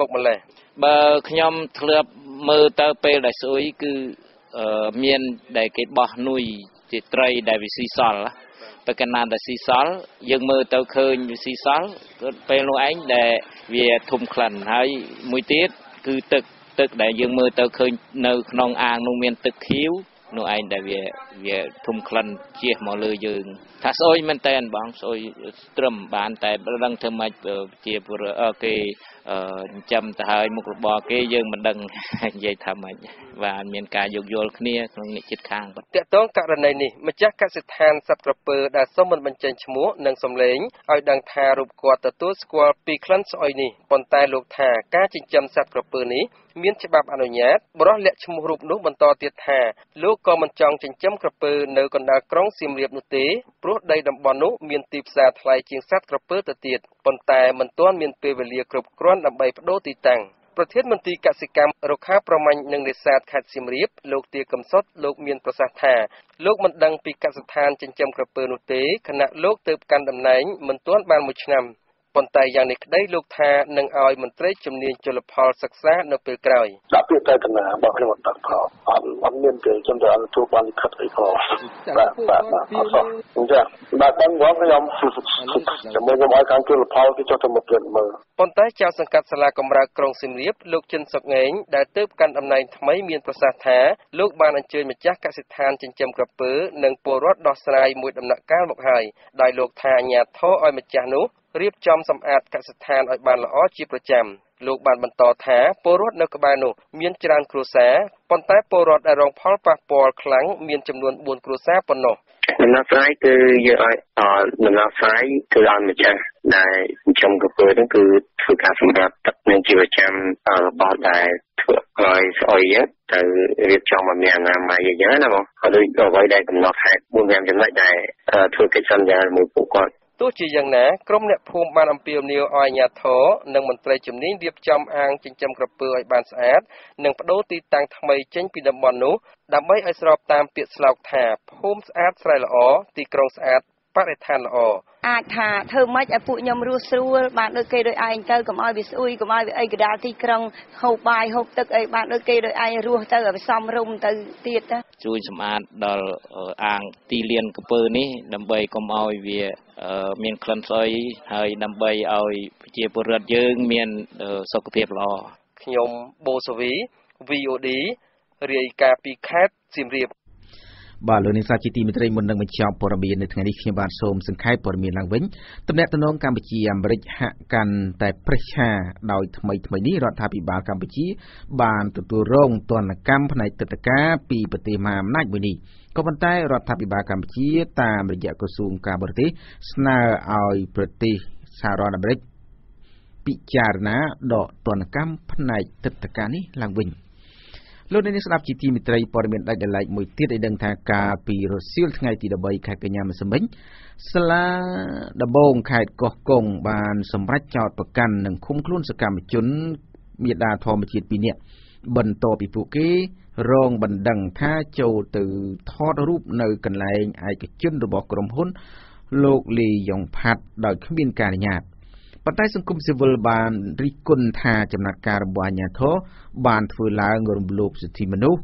S23: មកម្លេះ
S18: បើខ្ញុំធ្លាប់មើលទៅពេលដែលស្អុយគឺ មានដែលគេបោះនុយជាត្រីដែលវាស៊ីសល់ទៅកណានដែលស៊ីសល់យើងមើលទៅឃើញវាស៊ីសល់ពេលនោះឯងដែលវាធំក្លិនហើយមួយទៀតគឺទឹកទឹកដែលយើងមើលទៅឃើញនៅក្នុងអាងនោះមានទឹកខៀវនោះឯងដែលវាវាធំក្លិនជះមកលើយើង ថាស្អុយមែនតែនបងស្អុយត្រឹមបាន តែដឹងធ្វើម៉េចជាគេចិញ្ចឹមទៅហើយមុខរបរគេយើងមិនដឹងនិយាយថាម៉េចបាទមានការយោគយល់គ្នាក្នុងអ្នកចិត្តខាង
S23: បាទតកតងករណីនេះម្ចាស់កសិដ្ឋានសត្វក្រពើដែលសូមមិនបញ្ចេញឈ្មោះនិងសម្លេងឲ្យដឹងថារូបគាត់ទទួលស្គាល់ពីក្លិនស្អុយនេះប៉ុន្តែលោកថាការចិញ្ចឹមសត្វក្រពើនេះមានច្បាប់អនុញ្ញាតបរិះលាក់ឈ្មោះរូបនោះបន្តទៀតថាលោកក៏មិនចង់ចិញ្ចឹមក្រពើនៅកណ្ដាលក្រុងសៀមរាបនោះទេព្រោះដីតំបន់នោះមានទីផ្សារថ្លៃជាងសត្វក្រពើទៅទៀតប៉ុន្តែមិនទាន់មានពេលវេលាគ្រប់គ្រាន់ដើម្បីបដូរទីតាំងប្រធានមន្ត្រីកសិកម្មរុក្ខាប្រមាញ់និងនេសាទខេត្តសៀមរាបលោកទាកំសុតលោកមានប្រសាសន៍ថាលោកមិនដឹងពីកសិដ្ឋានចិញ្ចឹមក្រពើនោះទេខណៈលោកទៅកាន់តំណែងមិនទាន់បានមួយឆ្នាំ ប៉ុន្តែយ៉ាងនេះក្តីលោកថានឹងឲ្យមន្ត្រីជំនាញជលផលសិក្សានៅពេលក្រោយ
S25: ដាក់ពាក្យទៅតំណាងរបស់ខ្ញុំអត់ដឹងផងអត់អត់មានទេខ្ញុំទៅអត់ទទួលបានលិខិតអីផងបាទបាទអត់សោះអញ្ចឹងបាទដឹងបងខ្ញុំជាមួយខ្ញុំឲ្យខាងជលផលគេចុះទៅមកពិនិត្យមើល
S23: ប៉ុន្តែចៅសង្កាត់សាលាកំរើកក្រុងសៀមរាបលោកចិនសុកងេងដែលទើបកាន់តំណែងថ្មីមានប្រសាសន៍ថាលោកបានអញ្ជើញម្ចាស់កសិដ្ឋានចិញ្ចឹមក្រពើនិងពលរដ្ឋដោះស្រាយមួយដំណាក់កាលមកហើយដោយលោកថាអាញាធរឲ្យម្ចាស់នោះ រៀបចំសម្អាតកសិដ្ឋានឲ្យបានល្អជាប្រចាំលោកបានបន្តថាពលរដ្ឋនៅក្បែរនោះមានច្រើនគ្រួសារប៉ុន្តែពលរដ្ឋដែលរងផលប៉ះពាល់ខ្លាំងមានចំនួន4គ្រួសារប៉ុណ្ណោះ
S25: ដំណោះស្រាយគឺយកឲ្យដំណោះស្រាយគឺឲ្យម្ចាស់ដែលចិញ្ចឹមកពើហ្នឹងគឺធ្វើការសម្រាប់ទឹកនិងជីវកម្មរបស់ដែលធ្វើឲ្យស្អុយទៅរៀបចំឲ្យមានអនាម័យអញ្ចឹងណាបងហើយដូចអ្វីដែលកំណត់ហេតុ4 5ចំណុចដែលធ្វើកិច្ចសន្យាមួយពួកគាត់
S23: ទោះជាយ៉ាងណាក្រុមអ្នកភូមិបានអំពាវនាវឲ្យអាជ្ញាធរនិងមន្ត្រីជំនាញរៀបចំអាងចិញ្ចឹមក្រពើឲ្យបានស្អាត និងបដូរទីតាំងថ្មីចេញពីតំបន់នោះ ដើម្បីឲ្យស្របតាមពាក្យស្លោកថាភូមិស្អាតស្រែល្អ ទីក្រុងស្អាតប រិស្ថានល្អ
S24: អាចថាធ្វើម៉េចឲ្យពួកខ្ញុំរស់ស្រួលបានដូចគេដូចឯងទៅកុំឲ្យវាស្អុយកុំឲ្យវាអីកដាលទីក្រុងហូបបាយហូបទឹកអីបានដូចគេដូចឯងរស់ទៅឲ្យសមរម្យទៅទៀតណា
S18: ជួយសម្អាតដល់អាងទីលានកំពើនេះដើម្បីកុំឲ្យវាមានក្លិនស្អុយហើយដើម្បីឲ្យប្រជាពលរដ្ឋយើងមានសុខភាពល្អ
S23: ខ្ញុំបូសវី VOD រាយការណ៍ពីខេត្តសៀមរាប
S1: បាទលោកនាងសាជាទីមេត្រីមុននឹងបញ្ចប់ព័ត៌មាននៅថ្ងៃនេះខ្ញុំបាទសូមសង្ខេបព័ត៌មានឡើងវិញតំណែងតំណងកម្ពុជាអាមេរិកហាក់កាន់តែប្រេះឆាដោយថ្មីថ្មីនេះរដ្ឋាភិបាលកម្ពុជា បានទទួលរងទណ្ឌកម្មផ្នែកទឹកតការពីប្រទេសមហាអំណាចមួយនេះក៏ប៉ុន្តែរដ្ឋាភិបាលកម្ពុជា តាមរយៈក្រសួងការបរទេសស្នើឲ្យប្រទេសសហរដ្ឋអាមេរិកពិចារណាដកទណ្ឌកម្មផ្នែកទឹកតការនេះឡើងវិញ។ លោកអ្នកនាងស្ដាប់ជាទីមេត្រីព័ត៌មានដាច់ដライមួយទៀតឲ្យដឹងថាការពីរសៀលថ្ងៃទី13ខែកញ្ញាម្សិលមិញសាលាដបងខេត្តកោះកុងបានសម្រេចចោទប្រកាន់និងឃុំខ្លួនសកម្មជនមេដាធម្មជាតិ2នាក់បន្ទាប់ពីពួកគេរងបណ្ដឹងថាចូលទៅថតរូបនៅកន្លែងឯកជនរបស់ក្រុមហ៊ុនលោកលីយ៉ុងផាត់ដោយគ្មានការអនុញ្ញាត ប៉ុន្តែសង្គមស៊ីវិលបានរិះគន់ថាចំណាត់ការរបស់អាជ្ញាធរបានធ្វើឡើងរំលោភសិទ្ធិមនុស្ស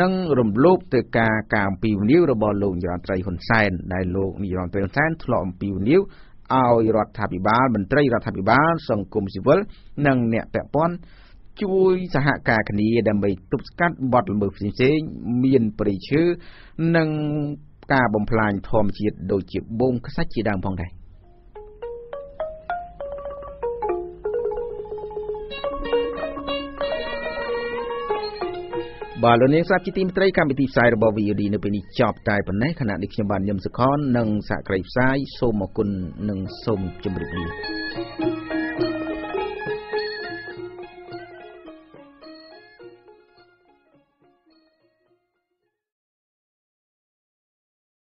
S1: និងរំលោភទៅការការអំពីវនីវរបស់លោកនាយរដ្ឋមន្ត្រីហ៊ុនសែនដែលលោកនាយរដ្ឋមន្ត្រីហ៊ុនសែនធ្លាប់អំពីវនីវឲ្យរដ្ឋាភិបាលមន្ត្រីរដ្ឋាភិបាលសង្គមស៊ីវិលនិងអ្នកពាក់ព័ន្ធជួយសហការគ្នាដើម្បីទប់ស្កាត់បទល្មើសផ្សេងៗមានប្រិឈើនិងការបំផ្លាញធម្មជាតិដូចជាបូមខ្សាច់ជាដើមផងដែរ បាទលោកនាងស្ដាប់ជាទីមេត្រីកម្មវិធីផ្សាយរបស់ VOD នៅពេលនេះចប់តែប៉ុណ្ណេះខណៈនេះខ្ញុំបានញឹមសុខននិងសហគ្រាសផ្សាយសូមអរគុណនិងសូមជម្រាបលា